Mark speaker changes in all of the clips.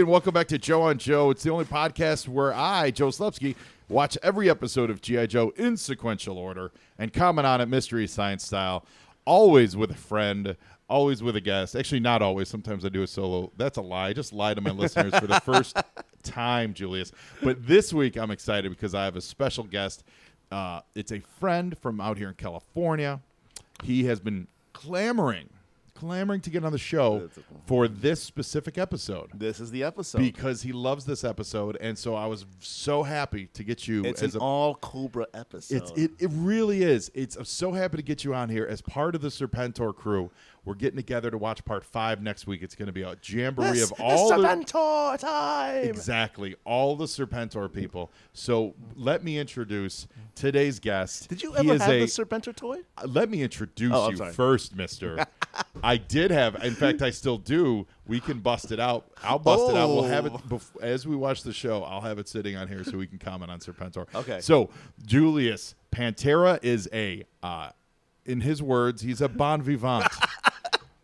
Speaker 1: and
Speaker 2: welcome back to Joe on Joe. It's the only podcast where I, Joe Slepsky, watch every episode of G.I. Joe in sequential order and comment on it mystery science style, always with a friend, always with a guest. Actually, not always. Sometimes I do a solo. That's a lie. I just lie to my listeners for the first time, Julius. But this week I'm excited because I have a special guest. Uh, it's a friend from out here in California. He has been clamoring, clamoring to get on the show for this specific episode
Speaker 3: This is the episode.
Speaker 2: because he loves this episode, and so I was so happy to get you
Speaker 3: it's
Speaker 2: as
Speaker 3: an
Speaker 2: a.
Speaker 3: all Cobra episode.
Speaker 2: It's, it, it really is. It's I'm so happy to get you on here as part of the Serpentor crew. We're getting together to watch part five next week. It's going to be a jamboree of all the
Speaker 3: Serpentor time.
Speaker 2: exactly all the Serpentor people. So let me introduce today's guest.
Speaker 3: Did you
Speaker 2: He
Speaker 3: ever have
Speaker 2: a-
Speaker 3: the Serpentor toy?
Speaker 2: uh, let me introduce
Speaker 3: Oh,
Speaker 2: you
Speaker 3: sorry.
Speaker 2: first, Mister. I did have, in fact, I still do. We can bust it out. I'll bust it out. We'll have it
Speaker 3: Oh.
Speaker 2: bef- as we watch the show. I'll have it sitting on here so we can comment on Serpentor.
Speaker 3: Okay.
Speaker 2: So Julius Pantera is a, uh, in his words, he's a bon vivant.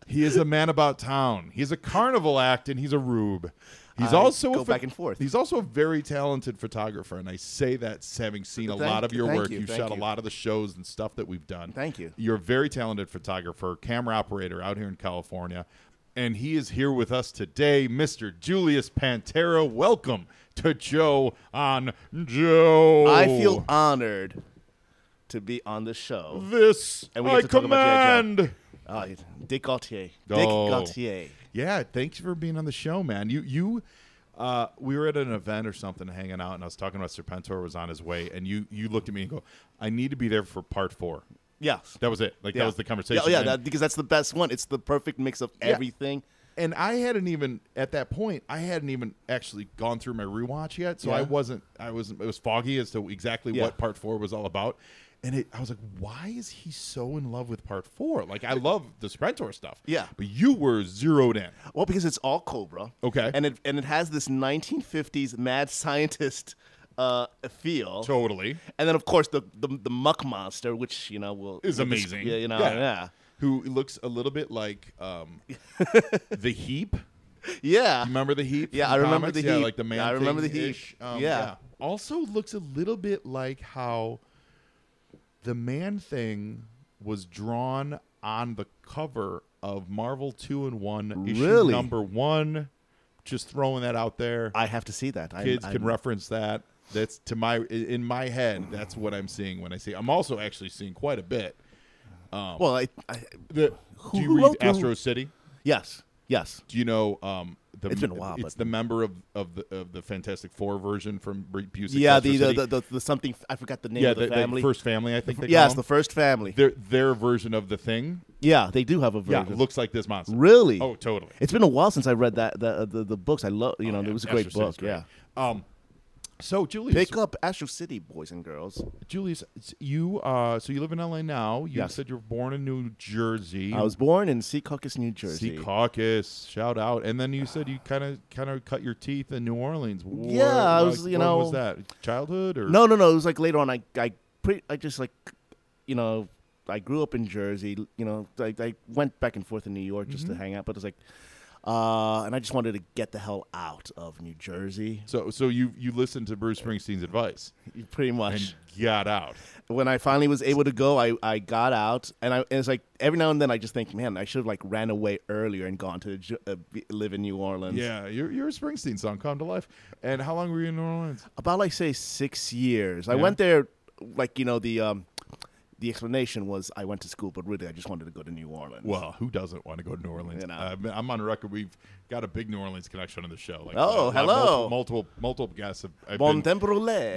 Speaker 2: he is a man about town. He's a carnival act, and he's a rube. He's
Speaker 3: I
Speaker 2: also
Speaker 3: go
Speaker 2: a
Speaker 3: back and forth.
Speaker 2: He's also a very talented photographer, and I say that having seen a lot of your work.
Speaker 3: you,
Speaker 2: You've
Speaker 3: thank
Speaker 2: shot a lot of the shows and stuff that we've done.
Speaker 3: Thank you.
Speaker 2: You're a very talented photographer, camera operator out here in California, and he is here with us today, Mr. Julius Pantera. Welcome to Joe on Joe.
Speaker 3: I feel honored to be on the show.
Speaker 2: this.
Speaker 3: And we
Speaker 2: I
Speaker 3: get to talk about G.I. Joe.
Speaker 2: command.
Speaker 3: Uh, Dick Gautier.
Speaker 2: Oh.
Speaker 3: Dick Gautier.
Speaker 2: Yeah, thanks for being on the show, man. You you uh, we were at an event or something hanging out and I was talking about Serpentor was on his way and you you looked at me and go, I need to be there for part four.
Speaker 3: Yes.
Speaker 2: That was it. Like
Speaker 3: Yeah.
Speaker 2: that was the conversation.
Speaker 3: Yeah, yeah that, because that's the best one. It's the perfect mix of
Speaker 2: Yeah.
Speaker 3: everything.
Speaker 2: and I hadn't even at that point I hadn't even actually gone through my rewatch yet, so I wasn't I wasn't it was foggy as to exactly
Speaker 3: Yeah.
Speaker 2: what part four was all about. And it, I was like, why is he so in love with part four? Like, I love the Serpentor stuff.
Speaker 3: Yeah.
Speaker 2: But you were zeroed in.
Speaker 3: Well, because it's all Cobra.
Speaker 2: Okay.
Speaker 3: And it and it has this 1950s mad scientist uh, feel.
Speaker 2: Totally.
Speaker 3: And then of course the the, the muck monster, which you know will
Speaker 2: Is amazing.
Speaker 3: Yeah, you know, yeah,
Speaker 2: Who looks a little bit like um, the Heap.
Speaker 3: yeah.
Speaker 2: You remember the Heap?
Speaker 3: Yeah, I remember
Speaker 2: comics?
Speaker 3: the
Speaker 2: Yeah,
Speaker 3: Heap.
Speaker 2: like the man.
Speaker 3: Yeah, I remember the Heap.
Speaker 2: Um,
Speaker 3: Yeah.
Speaker 2: Also looks a little bit like how the Man Thing was drawn on the cover of Marvel Two-in-One issue
Speaker 3: Really?
Speaker 2: number one. Just throwing that out there.
Speaker 3: I have to see that.
Speaker 2: Kids
Speaker 3: I,
Speaker 2: can reference that. That's to my in my head. That's what I'm seeing when I see. I'm also actually seeing quite a bit.
Speaker 3: Well, I, I
Speaker 2: The,
Speaker 3: Who-
Speaker 2: do you read
Speaker 3: wrote
Speaker 2: Astro City?
Speaker 3: yes, yes.
Speaker 2: Do you know um, the?
Speaker 3: It's been a while,
Speaker 2: It's
Speaker 3: but-
Speaker 2: the member of, of the of the Fantastic Four version from Busiek.
Speaker 3: Yeah, the the, the, the the something I forgot the name
Speaker 2: yeah,
Speaker 3: of the,
Speaker 2: the,
Speaker 3: family.
Speaker 2: first family. I think they
Speaker 3: yes, the first family.
Speaker 2: their their version of the thing.
Speaker 3: yeah, they do have a
Speaker 2: Yeah,
Speaker 3: version.
Speaker 2: looks like this monster.
Speaker 3: really?
Speaker 2: Oh, totally.
Speaker 3: It's been a while since I read that the the, the books. I love you know
Speaker 2: Oh, yeah,
Speaker 3: it was a great book.
Speaker 2: great.
Speaker 3: Yeah,
Speaker 2: Um, so Julius,
Speaker 3: pick up Astro City, boys and girls.
Speaker 2: Julius, you. Uh, so you live in LA now. You
Speaker 3: Yes.
Speaker 2: said you were born in New Jersey.
Speaker 3: I was born in Secaucus, New Jersey.
Speaker 2: Secaucus, shout out. And then you said you kind of kind of cut your teeth in New Orleans.
Speaker 3: Yeah, I was,
Speaker 2: like,
Speaker 3: you
Speaker 2: what
Speaker 3: know-
Speaker 2: was that childhood or
Speaker 3: No, no, no. It was like later on. I, I, pre, I just like, you know, I grew up in Jersey. You know, I, I went back and forth in New York just
Speaker 2: Mm-hmm.
Speaker 3: to hang out. But it was like, uh, and I just wanted to get the hell out of New Jersey.
Speaker 2: So so you you listened to Bruce Springsteen's advice
Speaker 3: Pretty
Speaker 2: and
Speaker 3: much.
Speaker 2: got out.
Speaker 3: when I finally was able to go, I, I got out, and I and it's like every now and then I just think, man, I should have like ran away earlier and gone to uh, live in New Orleans.
Speaker 2: Yeah, you're you're a Springsteen song come to life. And how long were you in New Orleans?
Speaker 3: about like say six years. I went there, like you know the um, the explanation was I went to school, but really I just wanted to go to New Orleans.
Speaker 2: Well, who doesn't want to go to New Orleans?
Speaker 3: You know.
Speaker 2: Uh, I'm on record. We've got a big New Orleans connection on the show. Like,
Speaker 3: Oh,
Speaker 2: uh,
Speaker 3: hello.
Speaker 2: Multiple multiple, multiple guests. Have, I've
Speaker 3: bon
Speaker 2: been-.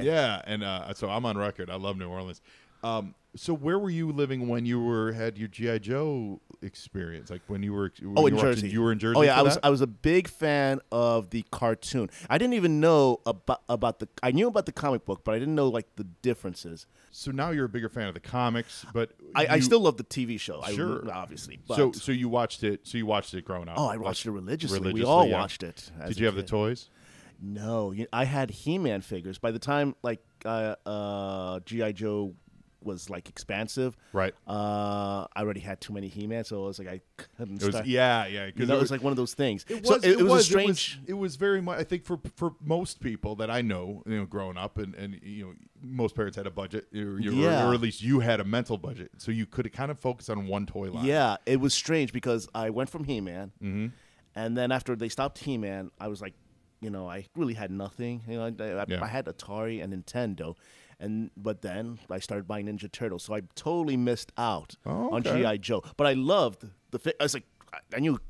Speaker 2: Yeah, and uh, so I'm on record. I love New Orleans. Um, so where were you living when you were had your GI Joe experience? Like when you were when
Speaker 3: Oh,
Speaker 2: you
Speaker 3: in
Speaker 2: watching-
Speaker 3: Jersey.
Speaker 2: You were in Jersey.
Speaker 3: Oh yeah, I was
Speaker 2: that?
Speaker 3: I was a big fan of the cartoon. I didn't even know about about the. I knew about the comic book, but I didn't know like the differences.
Speaker 2: so now you're a bigger fan of the comics, but
Speaker 3: I, I still love the TV show.
Speaker 2: Sure.
Speaker 3: I, obviously. But,
Speaker 2: so so you watched it. So you watched it growing up.
Speaker 3: oh, I watched it religiously. We all
Speaker 2: yeah.
Speaker 3: watched it.
Speaker 2: Did you have the toys?
Speaker 3: No, I had He-Man figures. By the time like uh, uh, GI Joe was like expansive.
Speaker 2: Right.
Speaker 3: Uh, I already had too many He-Man, so it was like I couldn't
Speaker 2: It was,
Speaker 3: start.
Speaker 2: yeah, yeah.
Speaker 3: You know,
Speaker 2: it
Speaker 3: it was like one of those things.
Speaker 2: It
Speaker 3: So
Speaker 2: was.
Speaker 3: it, it was a
Speaker 2: It was,
Speaker 3: strange.
Speaker 2: it was very much. I think for for most people that I know, you know, growing up, and and you know, most parents had a budget, or, or-
Speaker 3: Yeah.
Speaker 2: or at least you had a mental budget, so you could kind of focus on one toy line.
Speaker 3: Yeah, it was strange because I went from He-Man,
Speaker 2: Mm-hmm.
Speaker 3: and then after they stopped He-Man, I was like, you know, I really had nothing. You know, I, I,
Speaker 2: Yeah.
Speaker 3: I had Atari and Nintendo, and but then I started buying Ninja Turtles, so I totally missed out
Speaker 2: Oh,
Speaker 3: on. GI Joe. But I loved the. Fi- I was like, I- I knew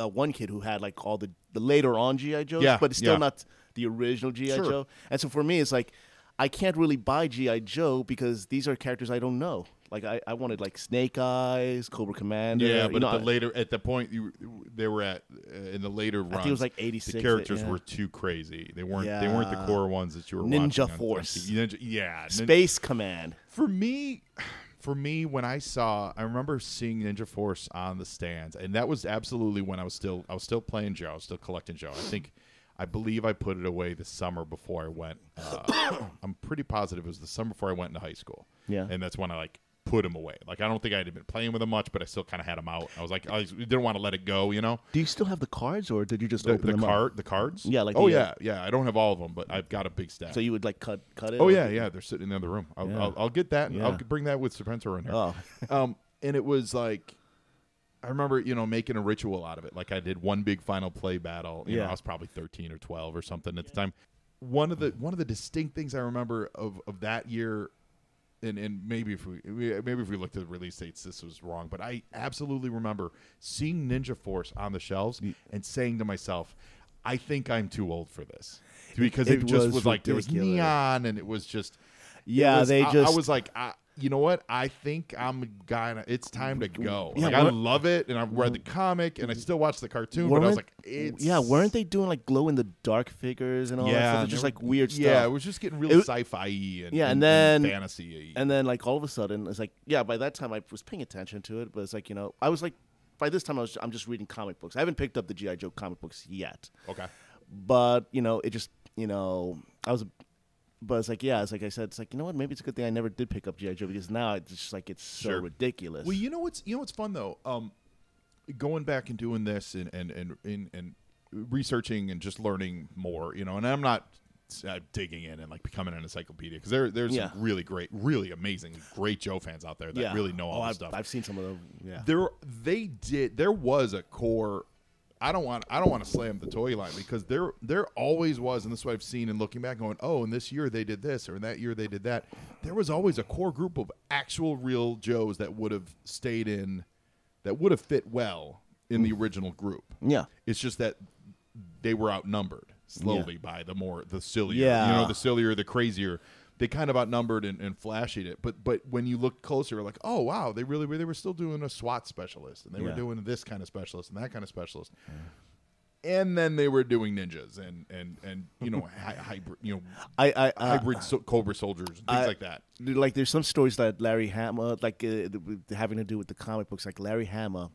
Speaker 3: uh, one kid who had like all the the later on GI Joes,
Speaker 2: Yeah,
Speaker 3: but it's still
Speaker 2: yeah.
Speaker 3: not the original GI
Speaker 2: Sure.
Speaker 3: Joe. And so for me, it's like. I can't really buy GI Joe because these are characters I don't know. Like I, I wanted like Snake Eyes, Cobra Commander.
Speaker 2: Yeah,
Speaker 3: you
Speaker 2: but
Speaker 3: know,
Speaker 2: at the
Speaker 3: I-
Speaker 2: later at the point you they were at uh, in the later runs,
Speaker 3: think it was like eighty six.
Speaker 2: The
Speaker 3: 86,
Speaker 2: characters
Speaker 3: yeah.
Speaker 2: were too crazy. They weren't. They weren't the core ones that you were
Speaker 3: Ninja
Speaker 2: watching on- on
Speaker 3: Force.
Speaker 2: Ninja, yeah,
Speaker 3: Space Command.
Speaker 2: for me for me when i saw i remember seeing ninja force on the stands and that was absolutely when i was still i was still playing joe i was still collecting joe i think i believe i put it away the summer before i went uh, i'm pretty positive it was the summer before i went into high school
Speaker 3: Yeah.
Speaker 2: and that's when i like put him away like i don't think i'd been playing with him much but i still kind of had him out i was like i didn't want to let it go you know
Speaker 3: Do you still have the cards, or did you just
Speaker 2: the,
Speaker 3: open
Speaker 2: the
Speaker 3: them
Speaker 2: card the cards
Speaker 3: Yeah, like
Speaker 2: oh
Speaker 3: the,
Speaker 2: yeah
Speaker 3: uh,
Speaker 2: yeah i don't have all of them but i've got a big stack?
Speaker 3: So you would like cut cut it?
Speaker 2: Oh yeah, yeah. They're sitting in the other room. I'll,
Speaker 3: Yeah.
Speaker 2: I'll, I'll get that. and I'll bring that with Spencer in here.
Speaker 3: Oh.
Speaker 2: um, and it was like, I remember you know making a ritual out of it. Like I did one big final play battle. You know,
Speaker 3: Yeah.
Speaker 2: I was probably thirteen or twelve or something at the time. One of the one of the distinct things I remember of of that year. And, and maybe if we maybe if we looked at the release dates, this was wrong. But I absolutely remember seeing Ninja Force on the shelves and saying to myself, "I think I'm too old for this," because it,
Speaker 3: it
Speaker 2: just
Speaker 3: was
Speaker 2: was like there was neon and it was just
Speaker 3: Yeah,
Speaker 2: was-
Speaker 3: they
Speaker 2: I,
Speaker 3: just.
Speaker 2: I was like, I, you know what? I think I'm gonna. It's time to go.
Speaker 3: Yeah,
Speaker 2: like, I love it, and I've read the mm. comic, and I still watch the cartoon. But I was like, it's
Speaker 3: yeah, weren't they doing like glow in the dark figures and all that
Speaker 2: Yeah,
Speaker 3: stuff? just like weird stuff.
Speaker 2: Yeah, it was just getting really
Speaker 3: It
Speaker 2: sci-fi and
Speaker 3: Yeah, and
Speaker 2: and,
Speaker 3: then-
Speaker 2: fantasy.
Speaker 3: And then like all of a sudden, it's like yeah. By that time, I was paying attention to it, but it's like you know, I was like, by this time, I was I'm just reading comic books. I haven't picked up the GI Joe comic books yet,
Speaker 2: okay,
Speaker 3: but you know, it just you know, I was. But it's like, yeah, it's like I said, it's like you know what? Maybe it's a good thing I never did pick up GI Joe because now it's just like it's so
Speaker 2: Sure.
Speaker 3: ridiculous.
Speaker 2: Well, you know what's you know what's fun though. Um, going back and doing this and and and and, and researching and just learning more. You know, and I'm not uh, digging in and like becoming an encyclopedia because there there's
Speaker 3: Yeah.
Speaker 2: some really great, really amazing, great Joe fans out there that
Speaker 3: yeah,
Speaker 2: really know all
Speaker 3: oh,
Speaker 2: this
Speaker 3: I've,
Speaker 2: stuff.
Speaker 3: I've seen some of them. Yeah,
Speaker 2: there they did there was a core I don't want I don't want to slam the toy line because there there always was and this is what I've seen and looking back going oh and this year they did this or in that year they did that. There was always a core group of actual real Joes that would have stayed in that would have fit well in the mm. original group.
Speaker 3: Yeah.
Speaker 2: it's just that they were outnumbered slowly by the more the sillier
Speaker 3: yeah.
Speaker 2: you know the sillier the crazier they kind of outnumbered and, and flashed it. But but when you look closer like oh wow they really they were still doing a SWAT specialist and they were doing this kind of specialist and that kind of specialist. And then they were doing ninjas and and and you know hy- hybrid you know
Speaker 3: I I uh,
Speaker 2: hybrid so- cobra soldiers and things
Speaker 3: I-
Speaker 2: like that.
Speaker 3: like there's some stories that Larry Hama like uh, having to do with the comic books like Larry Hama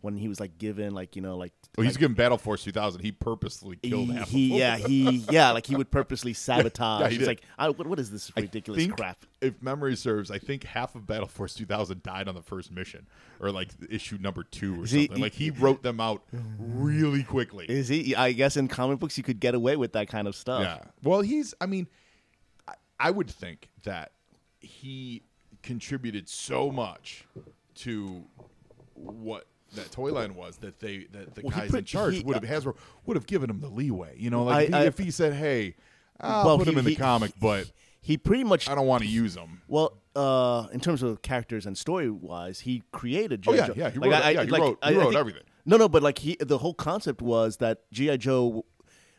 Speaker 3: when he was like given like you know like
Speaker 2: well he's
Speaker 3: like,
Speaker 2: given Battle Force 2000 he purposely killed
Speaker 3: he,
Speaker 2: half
Speaker 3: he
Speaker 2: of
Speaker 3: yeah he yeah like he would purposely sabotage
Speaker 2: Yeah, he
Speaker 3: he's like I, what, what is this ridiculous crap
Speaker 2: If memory serves, I think half of Battle Force 2000 died on the first mission, or like issue number two or
Speaker 3: Is he-
Speaker 2: something. like he wrote them out really quickly.
Speaker 3: is he I guess in comic books you could get away with that kind of stuff
Speaker 2: Yeah. Well, he's. I mean, I, I would think that he contributed so much to what that toy line was that they that the
Speaker 3: Well,
Speaker 2: guys
Speaker 3: put-
Speaker 2: in charge
Speaker 3: he-
Speaker 2: would have Hasbro would have given him the leeway. You know, like if, he,
Speaker 3: I-
Speaker 2: if he said, "Hey, I'll
Speaker 3: Well,
Speaker 2: put
Speaker 3: he-
Speaker 2: him in the
Speaker 3: he-
Speaker 2: comic, but
Speaker 3: he pretty much
Speaker 2: I don't want to use him."
Speaker 3: Well, uh, in terms of characters and story wise, he created.
Speaker 2: Oh, yeah,
Speaker 3: Joe.
Speaker 2: yeah, he
Speaker 3: Like,
Speaker 2: wrote-
Speaker 3: I-
Speaker 2: yeah, he
Speaker 3: like,
Speaker 2: wrote- he
Speaker 3: I- I
Speaker 2: wrote
Speaker 3: think-
Speaker 2: everything.
Speaker 3: No, no, but like he, the whole concept was that GI Joe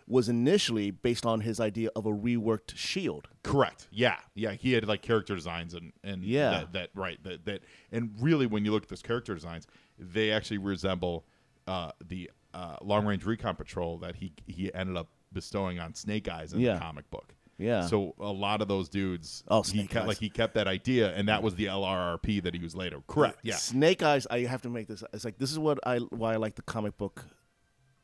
Speaker 3: was initially based on his idea of a reworked Shield.
Speaker 2: Correct. Yeah, yeah. He had like character designs and and
Speaker 3: Yeah.
Speaker 2: that, that right that that and really when you look at those character designs, they actually resemble uh, the uh, long range recon patrol that he he ended up bestowing on Snake Eyes in
Speaker 3: Yeah.
Speaker 2: the comic book.
Speaker 3: Yeah.
Speaker 2: So a lot of those dudes,
Speaker 3: Oh,
Speaker 2: he kept,
Speaker 3: Eyes.
Speaker 2: like he kept that idea, and that was the LRRP that he was later. Correct. Yeah.
Speaker 3: Snake Eyes. I have to make this. It's like this is what I why I like the comic book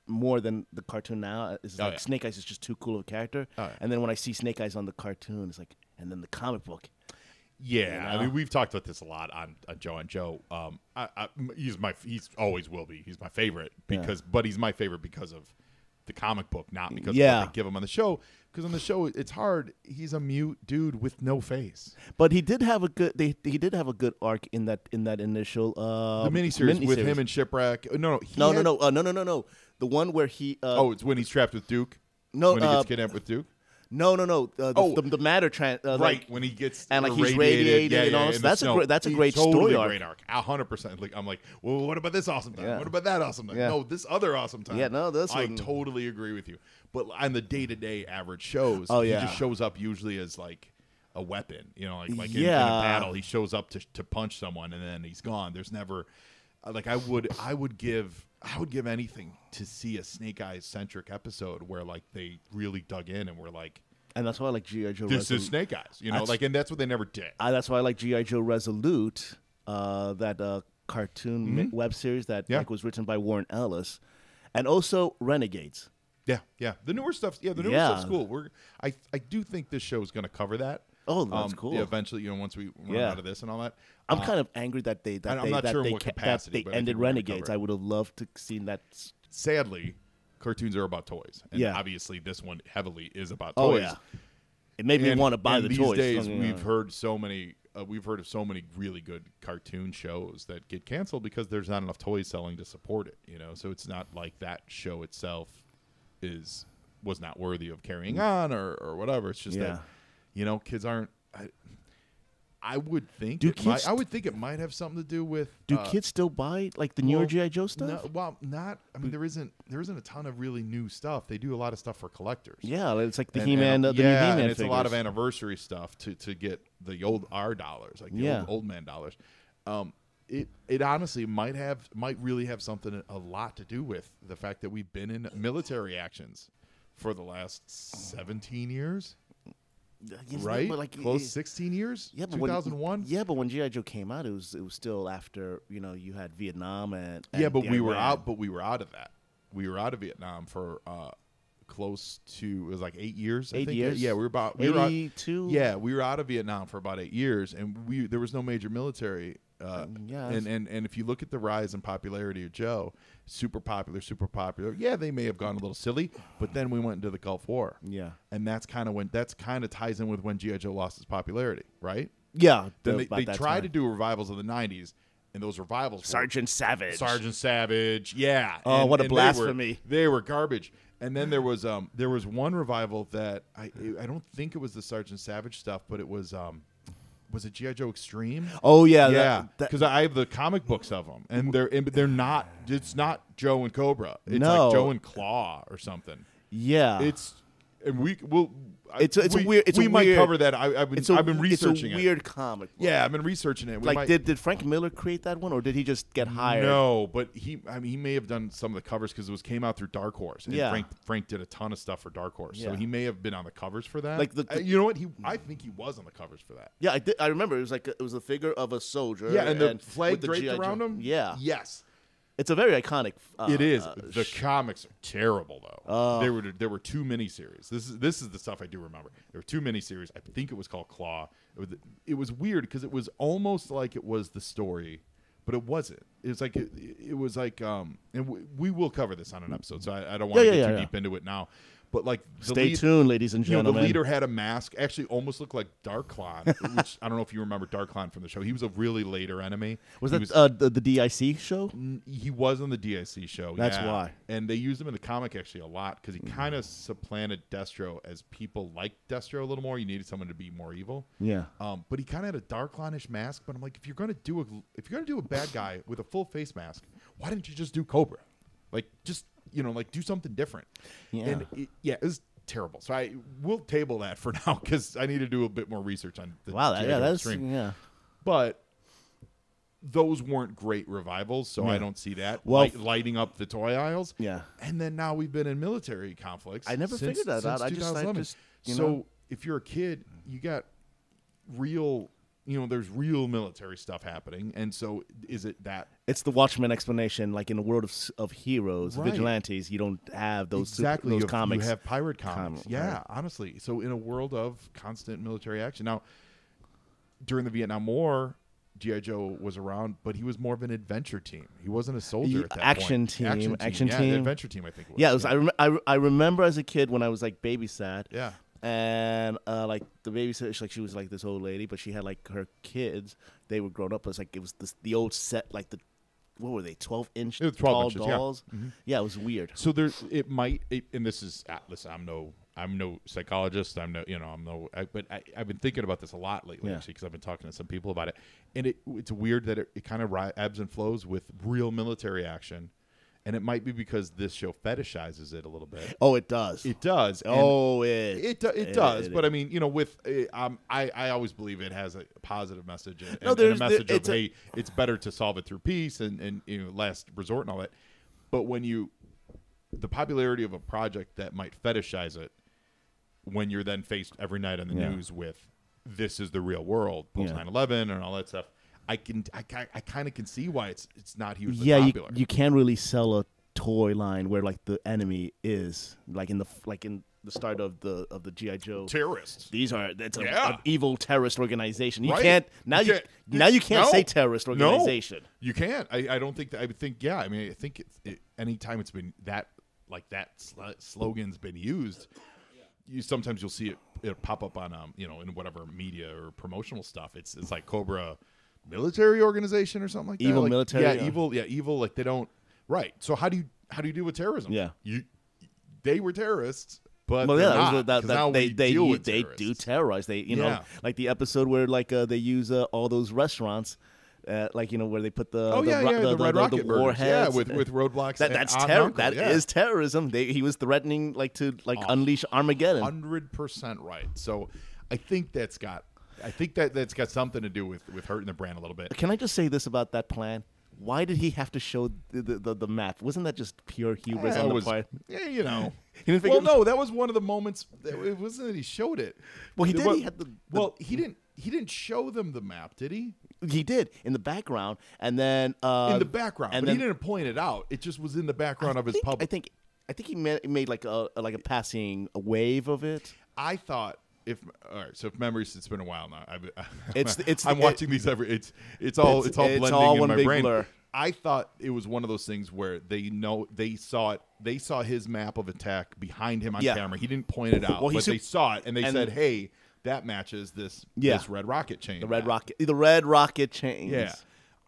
Speaker 3: more than the cartoon now. Is
Speaker 2: Oh,
Speaker 3: like
Speaker 2: yeah.
Speaker 3: Snake Eyes is just too cool of a character.
Speaker 2: Oh, yeah.
Speaker 3: And then when I see Snake Eyes on the cartoon, it's like, and then the comic book.
Speaker 2: Yeah,
Speaker 3: You
Speaker 2: I mean we've talked about this a lot on, on Joe and Joe. Um, I, I, he's my he's always will be. He's my favorite because, but he's my favorite because of the comic book, not because of
Speaker 3: Yeah.
Speaker 2: what they give him on the show. Because on the show, it's hard. He's a mute dude with no face.
Speaker 3: But he did have a good. They, he did have a good arc in that in that initial uh,
Speaker 2: The miniseries with him and Shipwreck. No, no,
Speaker 3: no, no,
Speaker 2: had-
Speaker 3: no, uh, no, no, no, no. The one where he. Uh,
Speaker 2: Oh, it's when he's trapped with Duke.
Speaker 3: No,
Speaker 2: when he
Speaker 3: uh,
Speaker 2: gets kidnapped with Duke.
Speaker 3: no, no, no. Uh, the,
Speaker 2: Oh.
Speaker 3: the, the matter tran uh,
Speaker 2: right
Speaker 3: like-
Speaker 2: when he gets
Speaker 3: and, like, he's radiated
Speaker 2: yeah,
Speaker 3: and
Speaker 2: yeah,
Speaker 3: all this. That's a great- that's a great
Speaker 2: totally
Speaker 3: story
Speaker 2: a
Speaker 3: arc.
Speaker 2: great arc. Hundred percent. Like I'm like, well, what about this awesome time?
Speaker 3: Yeah.
Speaker 2: What about that awesome time?
Speaker 3: Yeah.
Speaker 2: No, this other awesome time.
Speaker 3: Yeah, no, this
Speaker 2: I
Speaker 3: one-
Speaker 2: totally agree with you. But on the day to day average shows,
Speaker 3: Oh,
Speaker 2: he
Speaker 3: yeah.
Speaker 2: just shows up usually as like a weapon. You know, like like in, in a battle, he shows up to to punch someone and then he's gone. There's never uh, like I would I would give I would give anything to see a Snake Eyes centric episode where like they really dug in and were like,
Speaker 3: and that's why I like GI Joe.
Speaker 2: this
Speaker 3: Resolute.
Speaker 2: is Snake Eyes. You know, like and that's what they never did.
Speaker 3: I, that's why I like GI Joe Resolute, uh, that uh, cartoon mi- web series that
Speaker 2: Mm-hmm. Yeah.
Speaker 3: like was written by Warren Ellis, and also Renegades.
Speaker 2: Yeah, yeah. The newer stuff, yeah, the newer
Speaker 3: Yeah.
Speaker 2: stuff's cool. We're, I, I do think this show is going to cover that.
Speaker 3: Oh, that's
Speaker 2: Um,
Speaker 3: cool.
Speaker 2: yeah, eventually, you know, once we run
Speaker 3: Yeah.
Speaker 2: out of this and all that.
Speaker 3: I'm
Speaker 2: Uh,
Speaker 3: kind of angry that they that
Speaker 2: I'm
Speaker 3: they
Speaker 2: not
Speaker 3: that
Speaker 2: sure
Speaker 3: they
Speaker 2: what
Speaker 3: ca-
Speaker 2: capacity,
Speaker 3: that they ended
Speaker 2: think
Speaker 3: Renegades. I would have loved to seen that.
Speaker 2: sadly, cartoons are about toys, and
Speaker 3: Yeah.
Speaker 2: obviously, this one heavily is about toys.
Speaker 3: Oh
Speaker 2: toys.
Speaker 3: yeah, it made me
Speaker 2: And-
Speaker 3: want to buy the
Speaker 2: these
Speaker 3: toys.
Speaker 2: days,
Speaker 3: Don't
Speaker 2: we've heard so many. Uh, we've heard of so many really good cartoon shows that get canceled because there's not enough toys selling to support it. You know, so it's not like that show itself is was not worthy of carrying on or or whatever. It's just
Speaker 3: Yeah.
Speaker 2: that you know kids aren't. I, I would think
Speaker 3: Do
Speaker 2: it might,
Speaker 3: kids-
Speaker 2: I would think it might have something to do with
Speaker 3: Do
Speaker 2: uh,
Speaker 3: kids still buy like the newer
Speaker 2: well,
Speaker 3: GI Joe stuff?
Speaker 2: No, well, not. I mean, there isn't there isn't a ton of really new stuff. They do a lot of stuff for collectors.
Speaker 3: Yeah, it's like the
Speaker 2: And-
Speaker 3: He-Man,
Speaker 2: and-
Speaker 3: uh, the
Speaker 2: yeah,
Speaker 3: new He-Man
Speaker 2: and it's a lot of anniversary stuff to to get the old R dollars, like the
Speaker 3: Yeah.
Speaker 2: old, old man dollars. Um, it it honestly might have might really have something a lot to do with the fact that we've been in military actions for the last seventeen years,
Speaker 3: You know,
Speaker 2: right?
Speaker 3: but, like,
Speaker 2: Close
Speaker 3: it-
Speaker 2: sixteen years.
Speaker 3: Yeah, but
Speaker 2: two
Speaker 3: when- Yeah, but when GI Joe came out, it was it was still after you know you had Vietnam and,
Speaker 2: yeah, but we were out. But we were out of that. We were out of Vietnam for uh, close to it was like eight years. I
Speaker 3: Eight
Speaker 2: think.
Speaker 3: years?
Speaker 2: Yeah, we were about we were out-
Speaker 3: 82?
Speaker 2: yeah, we were out of Vietnam for about eight years, and we there was no major military. Uh,
Speaker 3: Mm, yeah,
Speaker 2: and, and and if you look at the rise in popularity of Joe, super popular, super popular. Yeah, they may have gone a little silly, but then we went into the Gulf War.
Speaker 3: Yeah.
Speaker 2: and that's kind of when that's kind of ties in with when GI Joe lost its popularity, right?
Speaker 3: Yeah,
Speaker 2: Then
Speaker 3: the-
Speaker 2: they, they tried
Speaker 3: time.
Speaker 2: to do revivals of the '90s, and those revivals were
Speaker 3: Sergeant Savage.
Speaker 2: Sergeant Savage, yeah.
Speaker 3: Oh,
Speaker 2: And-
Speaker 3: what a
Speaker 2: and they were-
Speaker 3: blasphemy.
Speaker 2: They were, garbage. And then there was um there was one revival that I I don't think it was the Sergeant Savage stuff, but it was um was it GI Joe Extreme?
Speaker 3: Oh yeah,
Speaker 2: yeah, because I have the comic books of them, and they're and they're not. It's not Joe and Cobra. It's
Speaker 3: No.
Speaker 2: like Joe and Claw or something.
Speaker 3: yeah.
Speaker 2: It's and we will.
Speaker 3: It's a- it's a weird- it's a
Speaker 2: we might
Speaker 3: weird-
Speaker 2: cover that. I, I've been
Speaker 3: a,
Speaker 2: I've been researching
Speaker 3: it's a
Speaker 2: it.
Speaker 3: weird comic. book.
Speaker 2: Yeah, I've been researching it. We
Speaker 3: like
Speaker 2: might-
Speaker 3: did did Frank Miller create that one, or did he just get hired?
Speaker 2: No, but he I mean he may have done some of the covers because it was came out through Dark Horse. And
Speaker 3: Yeah.
Speaker 2: Frank Frank did a ton of stuff for Dark Horse. So he may have been on the covers for that.
Speaker 3: Like the-
Speaker 2: Uh, you know what? He I think he was on the covers for that.
Speaker 3: Yeah, I did. I remember it was like a, it was a figure of a soldier.
Speaker 2: Yeah, and the flag draped around him?
Speaker 3: Yeah,
Speaker 2: Yes.
Speaker 3: It's a very iconic. Uh,
Speaker 2: it is.
Speaker 3: uh,
Speaker 2: the
Speaker 3: sh-
Speaker 2: comics are terrible though.
Speaker 3: Oh.
Speaker 2: there were there were two miniseries. This is this is the stuff I do remember. There were two miniseries. I think it was called Claw. It was it was weird because it was almost like it was the story, but it wasn't. It was like it, it was like um and we, we will cover this on an episode. So I, I don't want to
Speaker 3: Yeah,
Speaker 2: get
Speaker 3: yeah,
Speaker 2: too deep into it now. But like
Speaker 3: Stay
Speaker 2: lead-
Speaker 3: tuned, ladies and
Speaker 2: you know,
Speaker 3: gentlemen.
Speaker 2: the leader had a mask. Actually, almost looked like Dark Darklon, which I don't know if you remember Dark Darklon from the show. He was a really later enemy.
Speaker 3: was
Speaker 2: He
Speaker 3: that uh, the, the DIC show?
Speaker 2: N- he was on the DIC show.
Speaker 3: That's
Speaker 2: yeah.
Speaker 3: why.
Speaker 2: And they used him in the comic actually a lot because he kind of supplanted Destro as people liked Destro a little more. You needed someone to be more evil.
Speaker 3: Yeah.
Speaker 2: Um, but he kind of had a Dark Darklonish mask. But I'm like, if you're gonna do a if you're gonna do a bad guy with a full face mask, why didn't you just do Cobra? Like, just you know, like do something different.
Speaker 3: Yeah.
Speaker 2: And it, yeah, it was terrible. So I we'll table that for now because I need to do a bit more research on. The
Speaker 3: Wow, that, yeah, that's yeah.
Speaker 2: but those weren't great revivals, so I don't see that
Speaker 3: Well,
Speaker 2: light, lighting up the toy aisles.
Speaker 3: Yeah.
Speaker 2: and then now we've been in military conflicts.
Speaker 3: I never
Speaker 2: since-
Speaker 3: figured that out. I just- I just, you
Speaker 2: so
Speaker 3: know.
Speaker 2: if you're a kid, you got real. You know, there's real military stuff happening, and so is it that
Speaker 3: It's the Watchmen explanation. Like in the world of of heroes,
Speaker 2: Right.
Speaker 3: vigilantes, you don't have those super-
Speaker 2: exactly
Speaker 3: those
Speaker 2: you have,
Speaker 3: comics.
Speaker 2: You have pirate comics.
Speaker 3: Com-
Speaker 2: yeah,
Speaker 3: right.
Speaker 2: honestly. So in a world of constant military action, now during the Vietnam War, GI Joe was around, but he was more of an adventure team. He wasn't a soldier
Speaker 3: Ye-
Speaker 2: at that
Speaker 3: action
Speaker 2: point.
Speaker 3: team,
Speaker 2: action team,
Speaker 3: action
Speaker 2: yeah,
Speaker 3: team.
Speaker 2: adventure team. I think. It was.
Speaker 3: Yeah, it was, I, rem- I, I remember as a kid when I was like babysat.
Speaker 2: Yeah.
Speaker 3: And uh, like the babysitter, she, like she was like this old lady, but she had like her kids. They were grown up. It was like it was this, the old set, like the what were they, twelve inch
Speaker 2: It was 12
Speaker 3: tall
Speaker 2: inches, yeah.
Speaker 3: dolls? Yeah. it was weird.
Speaker 2: So there, it might, it, and this is uh, listen. I'm no, I'm no psychologist. I'm no, you know, I'm no. I, but I, I've been thinking about this a lot lately,
Speaker 3: Yeah.
Speaker 2: actually, because I've been talking to some people about it, and it, it's weird that it, it kind of ri- ebbs and flows with real military action, and it might be because this show fetishizes it a little bit.
Speaker 3: Oh, it does.
Speaker 2: It does.
Speaker 3: oh, it
Speaker 2: It do, it does, but I mean, you know, with uh, um, I I always believe it has a positive message and,
Speaker 3: No,
Speaker 2: and, and a message
Speaker 3: there- it's
Speaker 2: of
Speaker 3: a-
Speaker 2: hey, it's better to solve it through peace and and you know last resort and all that. But when you the popularity of a project that might fetishize it, when you're then faced every night on the
Speaker 3: Yeah.
Speaker 2: news with this is the real world post
Speaker 3: Yeah.
Speaker 2: 9/11 and all that stuff, I can I, I kind of can see why it's it's not hugely
Speaker 3: yeah, you,
Speaker 2: popular.
Speaker 3: you can't really sell a toy line where like the enemy is like in the like in the start of the of the GI Joe.
Speaker 2: terrorists.
Speaker 3: These are that's a,
Speaker 2: Yeah.
Speaker 3: an evil terrorist organization. You
Speaker 2: Right.
Speaker 3: can't now
Speaker 2: You
Speaker 3: you,
Speaker 2: can't-
Speaker 3: now you can't
Speaker 2: no.
Speaker 3: say terrorist organization.
Speaker 2: No, you can't. I, I don't think that. I would think. Yeah. I mean, I think it's, it, anytime it's been that like that sl- slogan's been used, you sometimes you'll see it, it pop up on um you know in whatever media or promotional stuff. It's it's like Cobra military organization or something like that.
Speaker 3: Evil
Speaker 2: Like,
Speaker 3: military,
Speaker 2: Yeah,
Speaker 3: yeah.
Speaker 2: evil. Yeah, evil. Like they don't. Right. So how do you how do you deal with terrorism?
Speaker 3: Yeah.
Speaker 2: You they were terrorists, but
Speaker 3: Well, yeah,
Speaker 2: not,
Speaker 3: that,
Speaker 2: 'cause
Speaker 3: that- they they they do terrorize. They you know like the episode where like uh, they use uh, all those restaurants. Uh, like you know where they put the
Speaker 2: Oh
Speaker 3: the,
Speaker 2: yeah,
Speaker 3: ro-
Speaker 2: yeah, the, red
Speaker 3: the,
Speaker 2: rocket
Speaker 3: the warheads
Speaker 2: yeah, with with roadblocks.
Speaker 3: that that's terror that
Speaker 2: yeah.
Speaker 3: is terrorism. They he was threatening like to like unleash Armageddon.
Speaker 2: hundred percent right. So I think that's got I think that that's got something to do with with hurting the brand a little bit.
Speaker 3: Can I just say this about that plan? Why did he have to show the the, the, the map? Wasn't that just pure hubris
Speaker 2: Yeah,
Speaker 3: on the
Speaker 2: was-
Speaker 3: part?
Speaker 2: yeah, you know. Well, no, that was one of the moments. That, it wasn't that he showed it.
Speaker 3: Well, he did.
Speaker 2: wa-
Speaker 3: He had the- the-
Speaker 2: well, he didn't. He didn't show them the map, did he?
Speaker 3: He did in the background, and then uh,
Speaker 2: In the background,
Speaker 3: and
Speaker 2: but
Speaker 3: then
Speaker 2: he didn't point it out. It just was in the background
Speaker 3: I
Speaker 2: of his
Speaker 3: think,
Speaker 2: public.
Speaker 3: I think I think he made, made like a like a passing wave of it.
Speaker 2: I thought if all right, so if memories, it's been a while now. I've,
Speaker 3: It's- it's-
Speaker 2: I'm
Speaker 3: it-
Speaker 2: watching these every. It's it's all
Speaker 3: It's-
Speaker 2: it's, all
Speaker 3: it's
Speaker 2: blending
Speaker 3: all
Speaker 2: in my
Speaker 3: big
Speaker 2: brain.
Speaker 3: blur.
Speaker 2: I thought it was one of those things where they know they saw it. They saw his map of attack behind him on
Speaker 3: Yeah.
Speaker 2: camera. He didn't point it out,
Speaker 3: Well, he
Speaker 2: but they saw it and they
Speaker 3: and-
Speaker 2: said, "Hey, that matches this
Speaker 3: Yeah.
Speaker 2: this red rocket chain."
Speaker 3: The red
Speaker 2: map."
Speaker 3: rocket, the red rocket chains.
Speaker 2: Yeah.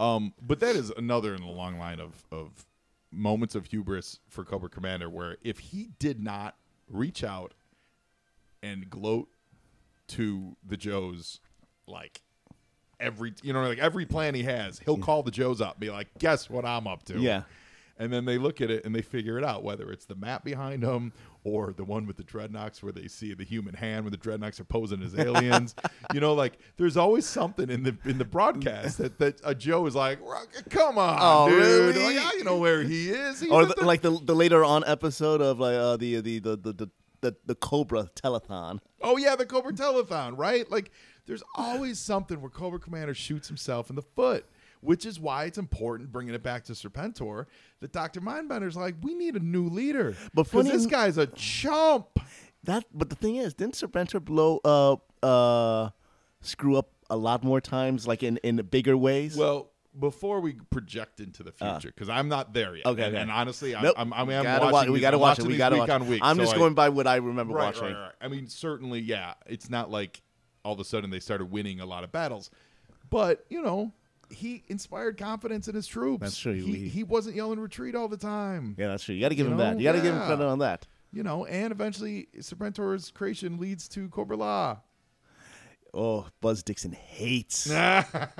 Speaker 2: Um, but that is another in the long line of, of moments of hubris for Cobra Commander where if he did not reach out and gloat to the Joes like every you know, like every plan he has, he'll call the Joes up, be like, guess what I'm up to.
Speaker 3: Yeah.
Speaker 2: And then they look at it and they figure it out, whether it's the map behind them or the one with the dreadnoughts where they see the human hand where the dreadnoughts are posing as aliens. you know, like there's always something in the in the broadcast that, that a Joe is like, come on,
Speaker 3: Oh,
Speaker 2: dude.
Speaker 3: really?
Speaker 2: Like, I know where he is. He's
Speaker 3: Or the,
Speaker 2: the-
Speaker 3: like the the later on episode of like uh, the, the the the the the Cobra telethon.
Speaker 2: Oh yeah, the Cobra Telethon, right? Like there's always something where Cobra Commander shoots himself in the foot, which is why it's important bringing it back to Serpentor that Doctor Mindbender's like, we need a new leader,
Speaker 3: But
Speaker 2: because
Speaker 3: funny
Speaker 2: this guy's a chump.
Speaker 3: That, but the thing is, didn't Serpentor blow uh uh screw up a lot more times, like in in bigger ways?
Speaker 2: Well, before we project into the future, because I'm not there yet.
Speaker 3: Uh. okay,
Speaker 2: and,
Speaker 3: okay.
Speaker 2: and honestly, I'm,
Speaker 3: Nope.
Speaker 2: I'm, I mean, I'm
Speaker 3: Gotta
Speaker 2: watching.
Speaker 3: we
Speaker 2: these-
Speaker 3: got to watch it. We got to
Speaker 2: week
Speaker 3: watch.
Speaker 2: on week.
Speaker 3: I'm
Speaker 2: so
Speaker 3: just
Speaker 2: I-
Speaker 3: going by what I remember
Speaker 2: right,
Speaker 3: watching.
Speaker 2: Right, right. I mean, certainly, yeah. It's not like all of a sudden they started winning a lot of battles, but you know, he inspired confidence in his troops.
Speaker 3: That's true.
Speaker 2: He,
Speaker 3: He-
Speaker 2: he wasn't yelling retreat all the time.
Speaker 3: Yeah, that's true. You got to give
Speaker 2: You
Speaker 3: him
Speaker 2: know,
Speaker 3: that. You got to give him credit on that.
Speaker 2: You know, and eventually Serpentor's creation leads to Cobra La.
Speaker 3: Oh, Buzz Dixon hates that.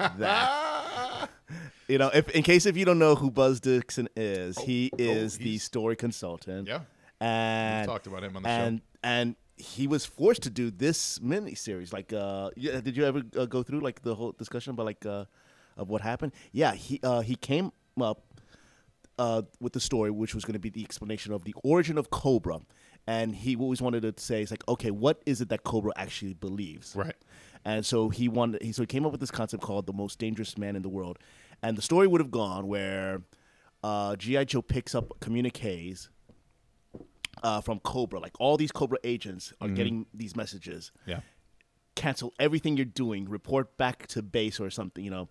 Speaker 3: You know, if in case if you don't know who Buzz Dixon is, he
Speaker 2: oh,
Speaker 3: is the story consultant.
Speaker 2: Yeah.
Speaker 3: and
Speaker 2: talked about him on the show.
Speaker 3: and and he was forced to do this mini series. Like, uh, yeah, did you ever uh, go through like the whole discussion about like uh, of what happened? Yeah, he uh, he came up uh, with the story, which was going to be the explanation of the origin of Cobra. And he always wanted to say, it's like, okay, what is it that Cobra actually believes?
Speaker 2: Right.
Speaker 3: And so he wanted, he so he came up with this concept called the most dangerous man in the world. And the story would have gone where uh, GI Joe picks up communiques uh, from Cobra, like all these Cobra agents are getting these messages
Speaker 2: Yeah.
Speaker 3: cancel everything you're doing, report back to base or something, you know.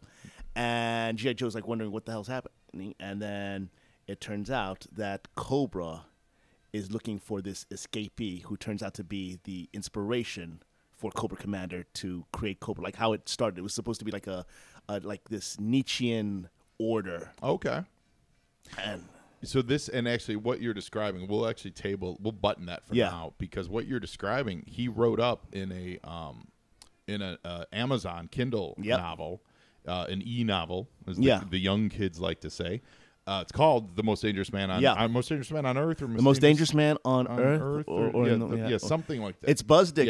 Speaker 3: And GI Joe's like wondering what the hell's happening, and then it turns out that Cobra is looking for this escapee who turns out to be the inspiration for Cobra Commander to create Cobra. Like how it started, it was supposed to be like a, a like this Nietzschean order,
Speaker 2: Okay.
Speaker 3: and
Speaker 2: So this and actually what you're describing, we'll actually table we'll button that for
Speaker 3: Yeah.
Speaker 2: now because what you're describing, he wrote up in a um in a uh, Amazon Kindle
Speaker 3: Yep.
Speaker 2: novel, uh, an e novel, as the,
Speaker 3: Yeah.
Speaker 2: the young kids like to say. Uh, it's called The Most Dangerous Man on
Speaker 3: Yeah.
Speaker 2: uh, Most Dangerous Man on Earth or
Speaker 3: the most dangerous man on,
Speaker 2: on
Speaker 3: earth,
Speaker 2: Earth,
Speaker 3: or,
Speaker 2: or,
Speaker 3: or
Speaker 2: yeah,
Speaker 3: in the-
Speaker 2: the-
Speaker 3: yeah.
Speaker 2: yeah, something like that.
Speaker 3: It's Buzz
Speaker 2: Yeah.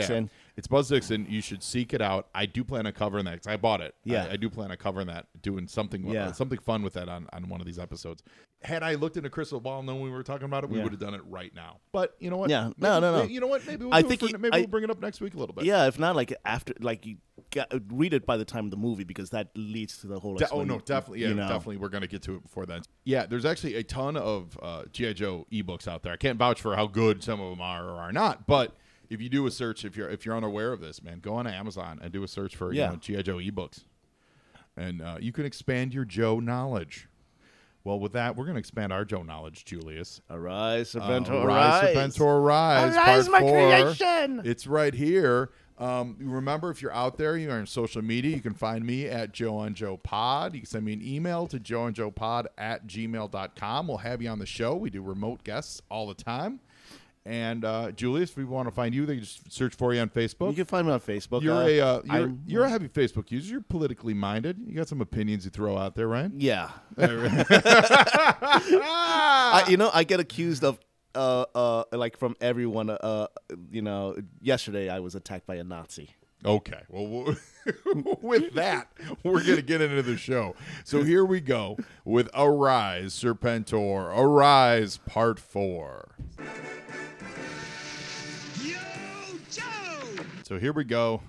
Speaker 2: It's Buzz Dixon. You should seek it out. I do plan on covering that because I bought it.
Speaker 3: Yeah.
Speaker 2: I, I do plan on covering that, doing something,
Speaker 3: Yeah.
Speaker 2: uh, something fun with that on, on one of these episodes. Had I looked into Crystal Ball and known we were talking about it, we
Speaker 3: Yeah.
Speaker 2: would have done it right now. But you know what?
Speaker 3: Yeah.
Speaker 2: Maybe-
Speaker 3: No, no, no.
Speaker 2: You know what? Maybe we'll
Speaker 3: I think
Speaker 2: for,
Speaker 3: you-
Speaker 2: maybe
Speaker 3: I-
Speaker 2: we'll bring it up next week a little bit.
Speaker 3: Yeah, if not like after, like you got, read it by the time of the movie because that leads to the whole.
Speaker 2: De- oh no, definitely, yeah,
Speaker 3: you know.
Speaker 2: definitely. We're gonna get to it before then. Yeah, there's actually a ton of uh, GI Joe ebooks out there. I can't vouch for how good some of them are or are not, but if you do a search, if you're if you're unaware of this, man, go on Amazon and do a search for
Speaker 3: Yeah.
Speaker 2: you know, GI Joe ebooks, and uh, you can expand your Joe knowledge. Well, with that, we're gonna expand our Joe knowledge, Julius.
Speaker 3: Arise,
Speaker 2: Uh,
Speaker 3: Serpentor,
Speaker 2: Rise,
Speaker 3: arise.
Speaker 2: Serpentor, rise.
Speaker 3: Arise, my
Speaker 2: four.
Speaker 3: creation.
Speaker 2: It's right here. Um, you remember, if you're out there, you're on social media, you can find me at Joe on Joe Pod. You can send me an email to Joe on Joe Pod at gmail.com. We'll have you on the show. We do remote guests all the time. And uh, Julius, if we want to find you, they can just search for you on Facebook.
Speaker 3: You can find me on Facebook.
Speaker 2: you're
Speaker 3: uh,
Speaker 2: a uh, you're, you're a heavy Facebook user. You're politically minded. You got some opinions you throw out there, right?
Speaker 3: yeah. I, you know, I get accused of. Uh, uh, like from everyone, uh, you know, yesterday I was attacked by a Nazi.
Speaker 2: Okay. Well, we'll- with that, we're going to get into the show. So here we go with Arise, Serpentor. Arise, Part 4. So here we go.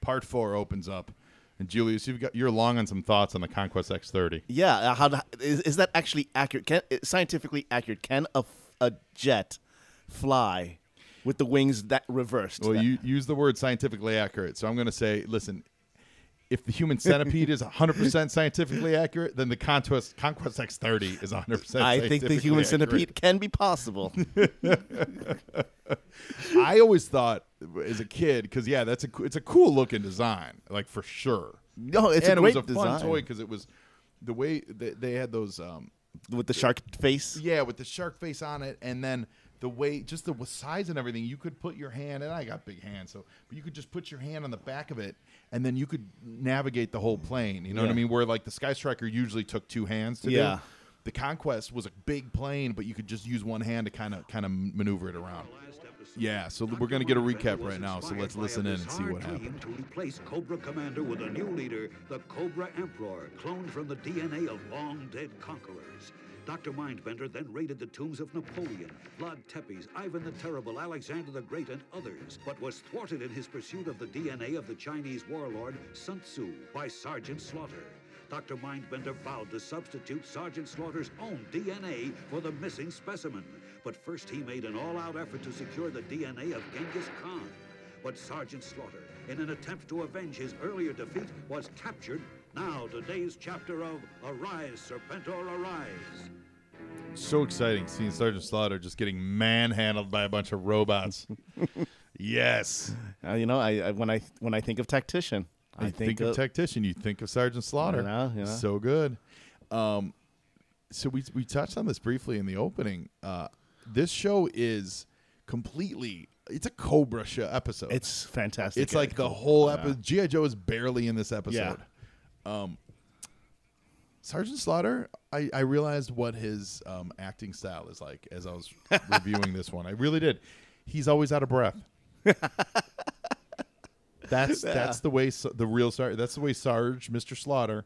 Speaker 2: Part 4 opens up. And Julius, you've got you're long on some thoughts on the Conquest X30.
Speaker 3: Yeah, uh, how is, is that actually accurate? Can scientifically accurate? Can a, a jet fly with the wings that reversed?
Speaker 2: Well,
Speaker 3: That-
Speaker 2: you use the word scientifically accurate. So I'm going to say, listen, if the human centipede is 100% scientifically accurate, then the Conquest Conquest X30 is 100%
Speaker 3: I think the human
Speaker 2: accurate.
Speaker 3: centipede can be possible.
Speaker 2: I always thought as a kid because yeah, that's a it's a cool looking design, like for sure.
Speaker 3: no, it's
Speaker 2: and
Speaker 3: a great
Speaker 2: it was a
Speaker 3: design
Speaker 2: fun toy because it was the way they, they had those um
Speaker 3: with the shark face.
Speaker 2: yeah with the shark face on it, and then the way just the size and everything. You could put your hand, and I got big hands, so but you could just put your hand on the back of it, and then you could navigate the whole plane. You know what I mean? Where like the Sky Striker usually took two hands to
Speaker 3: Yeah.
Speaker 2: do. The Conquest was a big plane, but you could just use one hand to kind of kind of maneuver it around. Yeah, so we're gonna get a recap right now, so let's listen in and see what happened.
Speaker 4: To replace Cobra Commander with a new leader, the Cobra Emperor, cloned from the DNA of long dead conquerors. Dr. Mindbender then raided the tombs of Napoleon, Vlad Tepes, Ivan the Terrible, Alexander the Great, and others, but was thwarted in his pursuit of the DNA of the Chinese warlord Sun Tzu by Sergeant Slaughter. Dr. Mindbender vowed to substitute Sergeant Slaughter's own DNA for the missing specimen. But first, he made an all out effort to secure the DNA of Genghis Khan. But Sergeant Slaughter, in an attempt to avenge his earlier defeat, was captured. Now, today's chapter of Arise, Serpentor, Arise.
Speaker 2: So exciting seeing Sergeant Slaughter just getting manhandled by a bunch of robots. yes.
Speaker 3: Uh, you know, I, I when I when I think of tactician, I
Speaker 2: I think, of tactician, you think of Sergeant Slaughter.
Speaker 3: You know, you know.
Speaker 2: So good. Um, so we we touched on this briefly in the opening. Uh, this show is completely it's a Cobra show episode.
Speaker 3: It's fantastic.
Speaker 2: it's like the whole
Speaker 3: Yeah.
Speaker 2: episode. GI Joe is barely in this episode. Um, Sergeant Slaughter, I, I realized what his um, acting style is like as I was reviewing this one. I really did. He's always out of breath. That's that's the way the real Sarge. That's the way Sarge, Mister Slaughter,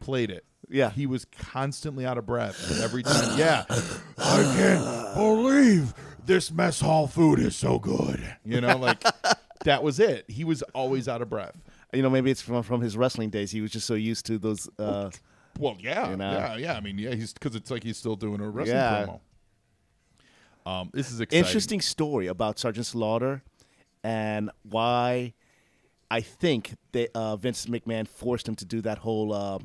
Speaker 2: played it.
Speaker 3: Yeah.
Speaker 2: he was constantly out of breath every time. yeah, I can't believe this mess hall food is so good. You know, like that was it. He was always out of breath.
Speaker 3: You know, maybe it's from from his wrestling days. He was just so used to those. Uh,
Speaker 2: Well, yeah,
Speaker 3: You know?
Speaker 2: yeah, yeah. I mean, yeah, he's because it's like he's still doing a wrestling
Speaker 3: Yeah.
Speaker 2: promo. Um, this is exciting.
Speaker 3: interesting story about Sergeant Slaughter and why I think that uh, Vince McMahon forced him to do that whole uh,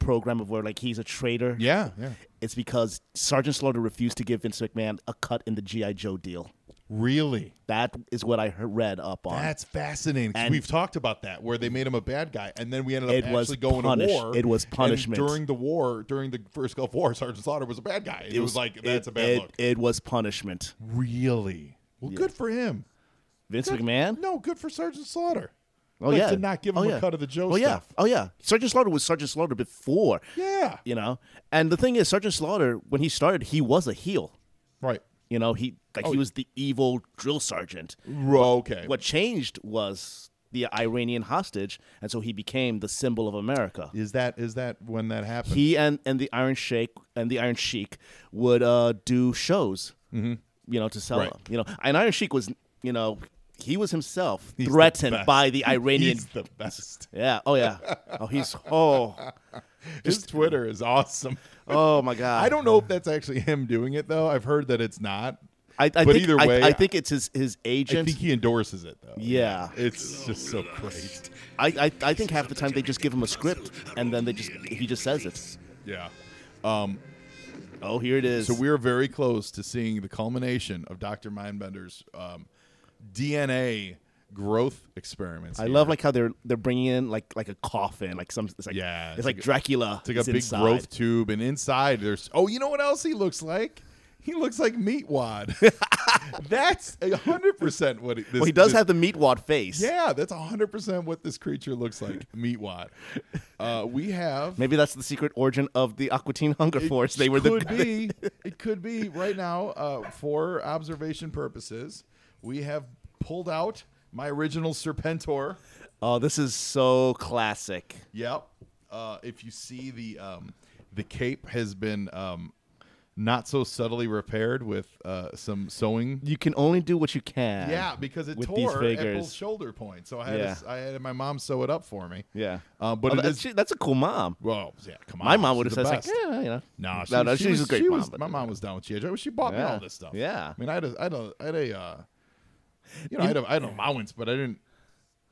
Speaker 3: program of where like he's a traitor.
Speaker 2: Yeah, yeah.
Speaker 3: It's because Sergeant Slaughter refused to give Vince McMahon a cut in the GI Joe deal.
Speaker 2: Really?
Speaker 3: That is what I read up on.
Speaker 2: That's fascinating.
Speaker 3: And-
Speaker 2: we've talked about that, where they made him a bad guy, and then we ended up
Speaker 3: It was
Speaker 2: actually going
Speaker 3: punish-
Speaker 2: to war.
Speaker 3: it was punishment.
Speaker 2: during the war, during the first Gulf War. Sergeant Slaughter was a bad guy. It, was, like that's
Speaker 3: it,
Speaker 2: a bad
Speaker 3: it,
Speaker 2: look.
Speaker 3: It was punishment.
Speaker 2: really? Well, good for him.
Speaker 3: Vince
Speaker 2: Good-
Speaker 3: McMahon.
Speaker 2: No, good for Sergeant Slaughter.
Speaker 3: Oh
Speaker 2: Like,
Speaker 3: yeah,
Speaker 2: to not give him
Speaker 3: oh,
Speaker 2: a
Speaker 3: yeah.
Speaker 2: cut of the Joe
Speaker 3: Oh yeah, oh yeah. Sergeant Slaughter was Sergeant Slaughter before.
Speaker 2: Yeah.
Speaker 3: You know, and the thing is, Sergeant Slaughter when he started, he was a heel.
Speaker 2: Right.
Speaker 3: You know, he like
Speaker 2: Oh,
Speaker 3: he was the evil drill sergeant.
Speaker 2: Okay.
Speaker 3: What changed was the Iranian hostage, and so he became the symbol of America.
Speaker 2: is that? Is that when that happened?
Speaker 3: He and, and the Iron Sheik and the Iron Sheik would uh, do shows, you know, to sell.
Speaker 2: Right.
Speaker 3: You know, and Iron Sheik was, you know, he was himself
Speaker 2: He's
Speaker 3: threatened
Speaker 2: best.
Speaker 3: by the Iranian.
Speaker 2: He's the best.
Speaker 3: yeah. Oh yeah. Oh, he's. Oh.
Speaker 2: His Twitter is awesome.
Speaker 3: Oh my God.
Speaker 2: I don't know if that's actually him doing it though. I've heard that it's not.
Speaker 3: I, I
Speaker 2: but
Speaker 3: think,
Speaker 2: either way,
Speaker 3: I, think it's his his agent.
Speaker 2: I think he endorses it though.
Speaker 3: Yeah.
Speaker 2: It's just so great.
Speaker 3: I, I I think half the time they just give him a script and then they just he just says it.
Speaker 2: Yeah.
Speaker 3: Um, oh, here it is.
Speaker 2: So we're very close to seeing the culmination of Dr. Mindbender's um, DNA growth experiments.
Speaker 3: I
Speaker 2: here.
Speaker 3: love like how they're they're bringing in like like a coffin, like some it's like
Speaker 2: Yeah,
Speaker 3: it's,
Speaker 2: it's
Speaker 3: like,
Speaker 2: like
Speaker 3: Dracula.
Speaker 2: It's like a big
Speaker 3: inside.
Speaker 2: growth tube, and inside there's. Oh, you know what else he looks like? He looks like Meatwad. that's hundred percent what. It, this,
Speaker 3: Well, he does
Speaker 2: this-
Speaker 3: have the meatwad face.
Speaker 2: Yeah, that's hundred percent what this creature looks like. Meatwad. Uh, we have.
Speaker 3: Maybe that's the secret origin of the Aqua Teen Hunger
Speaker 2: It
Speaker 3: Force. They were the
Speaker 2: could be. It could be right now uh, for observation purposes. We have pulled out my original Serpentor.
Speaker 3: Oh, this is so classic.
Speaker 2: Yep. Uh, if you see the um, the cape has been um, not so subtly repaired with uh, some sewing.
Speaker 3: You can only do what you can.
Speaker 2: Yeah, because it
Speaker 3: with
Speaker 2: tore
Speaker 3: these
Speaker 2: at
Speaker 3: figures.
Speaker 2: both shoulder points. So I had,
Speaker 3: Yeah.
Speaker 2: to, I had my mom sew it up for me.
Speaker 3: Yeah.
Speaker 2: Uh, but
Speaker 3: Oh,
Speaker 2: it
Speaker 3: that's,
Speaker 2: is-
Speaker 3: that's a cool mom.
Speaker 2: Well, yeah, come on.
Speaker 3: My mom would
Speaker 2: she's
Speaker 3: have
Speaker 2: the
Speaker 3: said, like,
Speaker 2: best.
Speaker 3: yeah, you know.
Speaker 2: No, she,
Speaker 3: no, no,
Speaker 2: she
Speaker 3: she's
Speaker 2: was,
Speaker 3: a great
Speaker 2: she
Speaker 3: mom.
Speaker 2: was-
Speaker 3: but-
Speaker 2: my mom was down with GI Joe. She bought me
Speaker 3: Yeah.
Speaker 2: all this stuff.
Speaker 3: Yeah.
Speaker 2: I mean, I had a, I had a, I had a, uh, you know, I had, a, I had an allowance, but I didn't.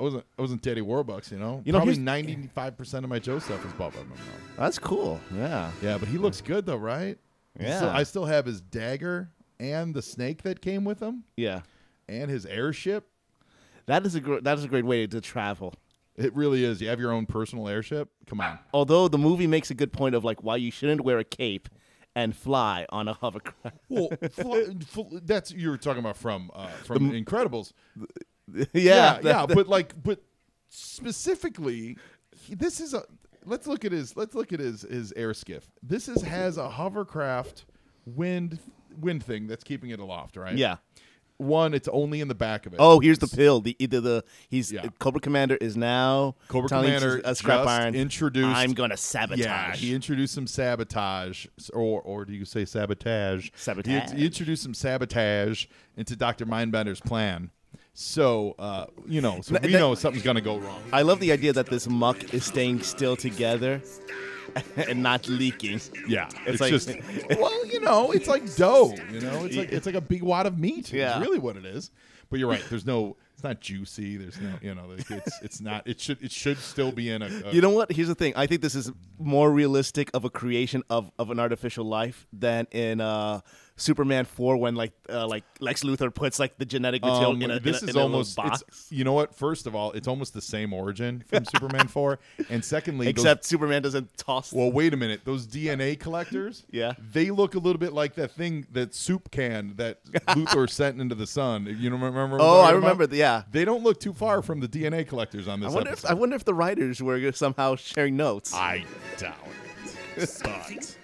Speaker 2: I wasn't. I wasn't Daddy Warbucks. You know.
Speaker 3: You know,
Speaker 2: Probably
Speaker 3: here's-
Speaker 2: ninety five percent of my Joe stuff is bought by my mom.
Speaker 3: That's cool. Yeah.
Speaker 2: Yeah, but he looks good though, right?
Speaker 3: Yeah.
Speaker 2: So I still have his dagger and the snake that came with him,
Speaker 3: Yeah.
Speaker 2: and his airship.
Speaker 3: That is a gr- that is a great way to travel.
Speaker 2: It really is. You have your own personal airship. Come on.
Speaker 3: Although the movie makes a good point of like why you shouldn't wear a cape and fly on a hovercraft.
Speaker 2: Well, fl- fl- that's you were talking about from uh, from the, Incredibles.
Speaker 3: yeah,
Speaker 2: yeah,
Speaker 3: that-
Speaker 2: yeah,
Speaker 3: that-
Speaker 2: but like, but specifically, he, this is a. Let's look at his. Let's look at his his air skiff. This is has a hovercraft wind wind thing that's keeping it aloft, right?
Speaker 3: yeah.
Speaker 2: One, it's only in the back of it.
Speaker 3: Oh, here's the pill. The either the he's
Speaker 2: Yeah.
Speaker 3: Cobra Commander is now
Speaker 2: Cobra Commander
Speaker 3: a scrap iron
Speaker 2: introduced-
Speaker 3: I'm gonna sabotage.
Speaker 2: Yeah, he introduced some sabotage, or or do you say sabotage?
Speaker 3: Sabotage.
Speaker 2: He, he introduced some sabotage into Doctor Mindbender's plan. So, uh, you know, so we know something's gonna go wrong.
Speaker 3: I love the idea that this muck is staying still together and not leaking.
Speaker 2: Yeah,
Speaker 3: It's
Speaker 2: it's,
Speaker 3: like-
Speaker 2: just well, you know, it's like dough. You know, it's like it's like a big wad of meat.
Speaker 3: Yeah.
Speaker 2: is really what it is. But you're right. There's no. It's not juicy. There's no. You know, like, it's it's not. It should it should still be in a. a
Speaker 3: You know what? Here's the thing. I think this is more realistic of a creation of, of an artificial life than in uh, Superman 4 when like uh, like Lex Luthor puts like the genetic material
Speaker 2: Um,
Speaker 3: in a,
Speaker 2: this
Speaker 3: in a,
Speaker 2: is
Speaker 3: in
Speaker 2: almost
Speaker 3: box.
Speaker 2: you know what first of all it's almost the same origin from superman 4 and secondly those-
Speaker 3: Except Superman doesn't toss.
Speaker 2: well wait a minute those dna collectors
Speaker 3: Yeah.
Speaker 2: they look a little bit like that thing that soup can that luthor sent into the sun you don't remember
Speaker 3: oh, I remember. The, yeah.
Speaker 2: they don't look too far from the dna collectors on
Speaker 3: I
Speaker 2: this
Speaker 3: wonder if. I wonder if the writers were somehow sharing notes.
Speaker 2: I doubt it but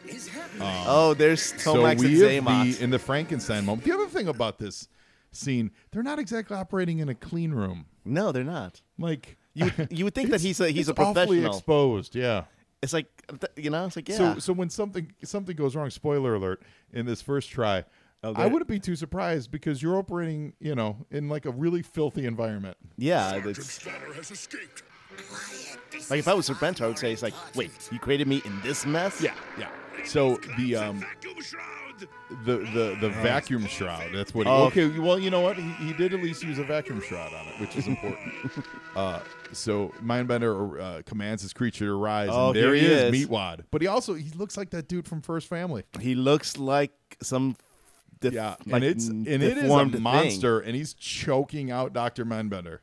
Speaker 3: oh, there's
Speaker 2: so
Speaker 3: Tomax
Speaker 2: we
Speaker 3: and
Speaker 2: have
Speaker 3: Xamot.
Speaker 2: the, in the frankenstein moment the other thing about this scene they're not exactly operating in a clean room
Speaker 3: no, they're not.
Speaker 2: like
Speaker 3: You you would think that he's a he's a
Speaker 2: it's awfully
Speaker 3: professional.
Speaker 2: exposed. Yeah.
Speaker 3: It's like you know, it's like yeah.
Speaker 2: So so when something something goes wrong, spoiler alert, in this first try,
Speaker 3: Oh,
Speaker 2: I wouldn't be too surprised because you're operating, you know, in like a really filthy environment.
Speaker 3: yeah, it's, like if I was Serpentor, I would say it's like, wait, you created me in this mess?
Speaker 2: Yeah, yeah. So the um
Speaker 5: Vacuum shroud!
Speaker 2: the the the vacuum shroud. That's what. He,
Speaker 3: Oh.
Speaker 2: okay, well, you know what? He, he did at least use a vacuum shroud on it, which is important. uh, so Mindbender uh, commands his creature to rise,
Speaker 3: Oh,
Speaker 2: and there he
Speaker 3: he
Speaker 2: is,
Speaker 3: is.
Speaker 2: Meatwad. But he also he looks like that dude from First Family.
Speaker 3: He looks like some. Def-
Speaker 2: Yeah,
Speaker 3: like
Speaker 2: and it's and it is a
Speaker 3: deformed thing.
Speaker 2: monster, and he's choking out Doctor Mindbender,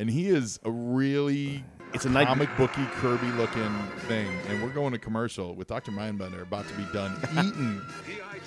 Speaker 2: and he is a really
Speaker 3: It's a night-
Speaker 2: comic booky Kirby looking thing. And we're going to commercial with Doctor Mindbender about to be done eaten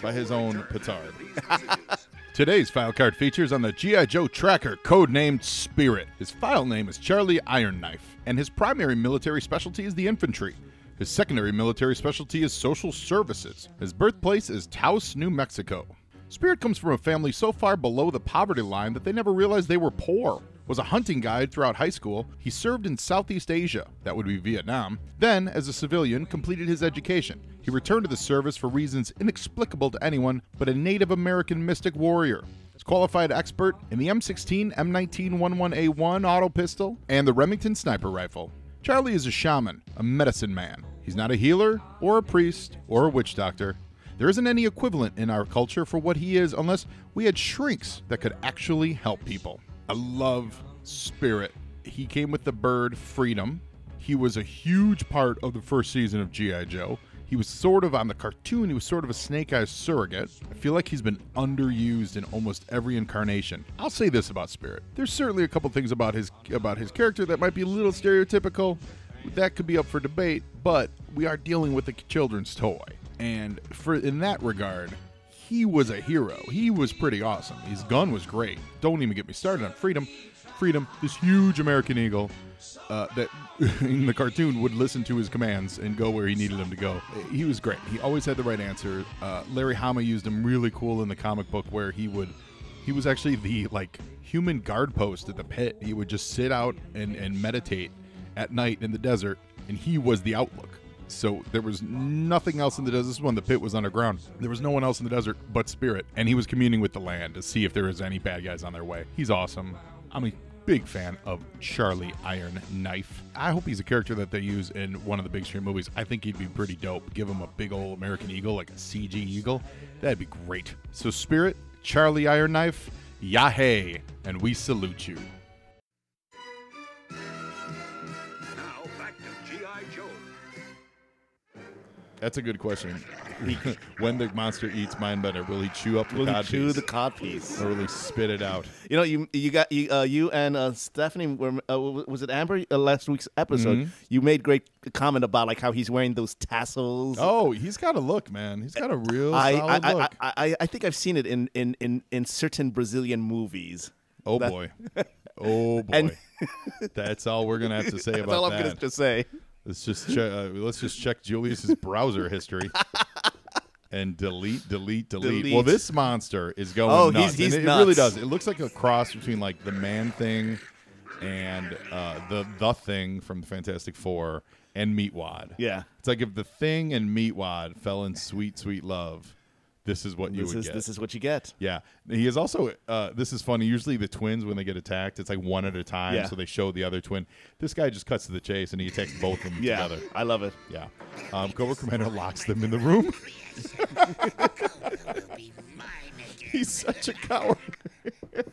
Speaker 2: by his own petard. Today's file card features on the G.I. Joe tracker, codenamed Spirit. His file name is Charlie Iron Knife, and his primary military specialty is the infantry. His secondary military specialty is social services. His birthplace is Taos, New Mexico. Spirit comes from a family so far below the poverty line that they never realized they were poor. Was a hunting guide throughout high school. He served in Southeast Asia, that would be Vietnam. Then, as a civilian, completed his education. He returned to the service for reasons inexplicable to anyone but a Native American mystic warrior. He's qualified expert in the M16, M19 11A1 auto pistol, and the Remington sniper rifle. Charlie is a shaman, a medicine man. He's not a healer, or a priest, or a witch doctor. There isn't any equivalent in our culture for what he is unless we had shrinks that could actually help people. I love Spirit. He came with the bird Freedom. He was a huge part of the first season of G.I. Joe. He was sort of on the cartoon, he was sort of a snake eyes surrogate. I feel like he's been underused in almost every incarnation. I'll say this about Spirit. There's certainly a couple things about his about his character that might be a little stereotypical. That could be up for debate, but we are dealing with a children's toy. And for in that regard, he was a hero. He was pretty awesome. His gun was great. Don't even get me started on Freedom. Freedom, this huge American eagle uh, that in the cartoon would listen to his commands and go where he needed him to go. He was great. He always had the right answer. Uh, Larry Hama used him really cool in the comic book where he would. He was actually the like human guard post at the pit. He would just sit out and, and meditate at night in the desert, and he was the outlook. So there was nothing else in the desert. This is when the pit was underground. There was no one else in the desert but Spirit, and he was communing with the land to see if there was any bad guys on their way. He's awesome. I'm a big fan of Charlie Iron Knife. I hope he's a character that they use in one of the big screen movies. I think he'd be pretty dope. Give him a big old American eagle, like a CG eagle. That'd be great. So Spirit, Charlie Iron Knife, Yahey, and we salute you.
Speaker 4: Now back to G.I. Joe.
Speaker 2: That's a good question. when the monster eats Mindbender, will he chew up the
Speaker 3: Will he
Speaker 2: cod
Speaker 3: chew
Speaker 2: piece,
Speaker 3: the cod piece?
Speaker 2: or will he spit it out?
Speaker 3: You know, you you got you uh, you and uh, Stephanie were uh, was it Amber uh, last week's episode?
Speaker 2: Mm-hmm.
Speaker 3: You made great comment about like how he's wearing those tassels.
Speaker 2: Oh, he's got a look, man. He's got a real
Speaker 3: I,
Speaker 2: solid
Speaker 3: I, I,
Speaker 2: look.
Speaker 3: I, I I think I've seen it in in in, in certain Brazilian movies.
Speaker 2: oh
Speaker 3: that-
Speaker 2: boy, oh boy.
Speaker 3: And-
Speaker 2: That's all we're gonna have to say
Speaker 3: That's
Speaker 2: about
Speaker 3: all I'm
Speaker 2: that.
Speaker 3: gonna say.
Speaker 2: Let's just check. Uh, let's just check Julius's browser history. And delete, delete, delete,
Speaker 3: Delete.
Speaker 2: Well, this monster is going
Speaker 3: Oh, he's-
Speaker 2: nuts.
Speaker 3: he's
Speaker 2: and it, it really does. It looks like a cross between like the man thing and uh, the the thing from the Fantastic Four and Meatwad.
Speaker 3: Yeah.
Speaker 2: It's like if the thing and Meatwad fell in sweet, sweet love, this is what you
Speaker 3: This
Speaker 2: would
Speaker 3: is
Speaker 2: get.
Speaker 3: this is what you get.
Speaker 2: Yeah, he is also. Uh, this is funny. Usually, the twins when they get attacked, it's like one at a time.
Speaker 3: Yeah.
Speaker 2: So they show the other twin. This guy just cuts to the chase and he attacks both of them
Speaker 3: Yeah,
Speaker 2: together.
Speaker 3: I love it.
Speaker 2: Yeah, um, Cobra Commander locks them in the room. He's such a coward.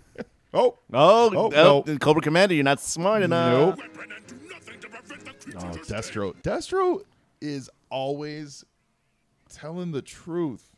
Speaker 2: oh,
Speaker 3: Oh,
Speaker 2: Oh,
Speaker 3: oh,
Speaker 2: no.
Speaker 3: Cobra Commander, you're not smart enough.
Speaker 2: nope. Oh, Destro. Destro is always telling the truth.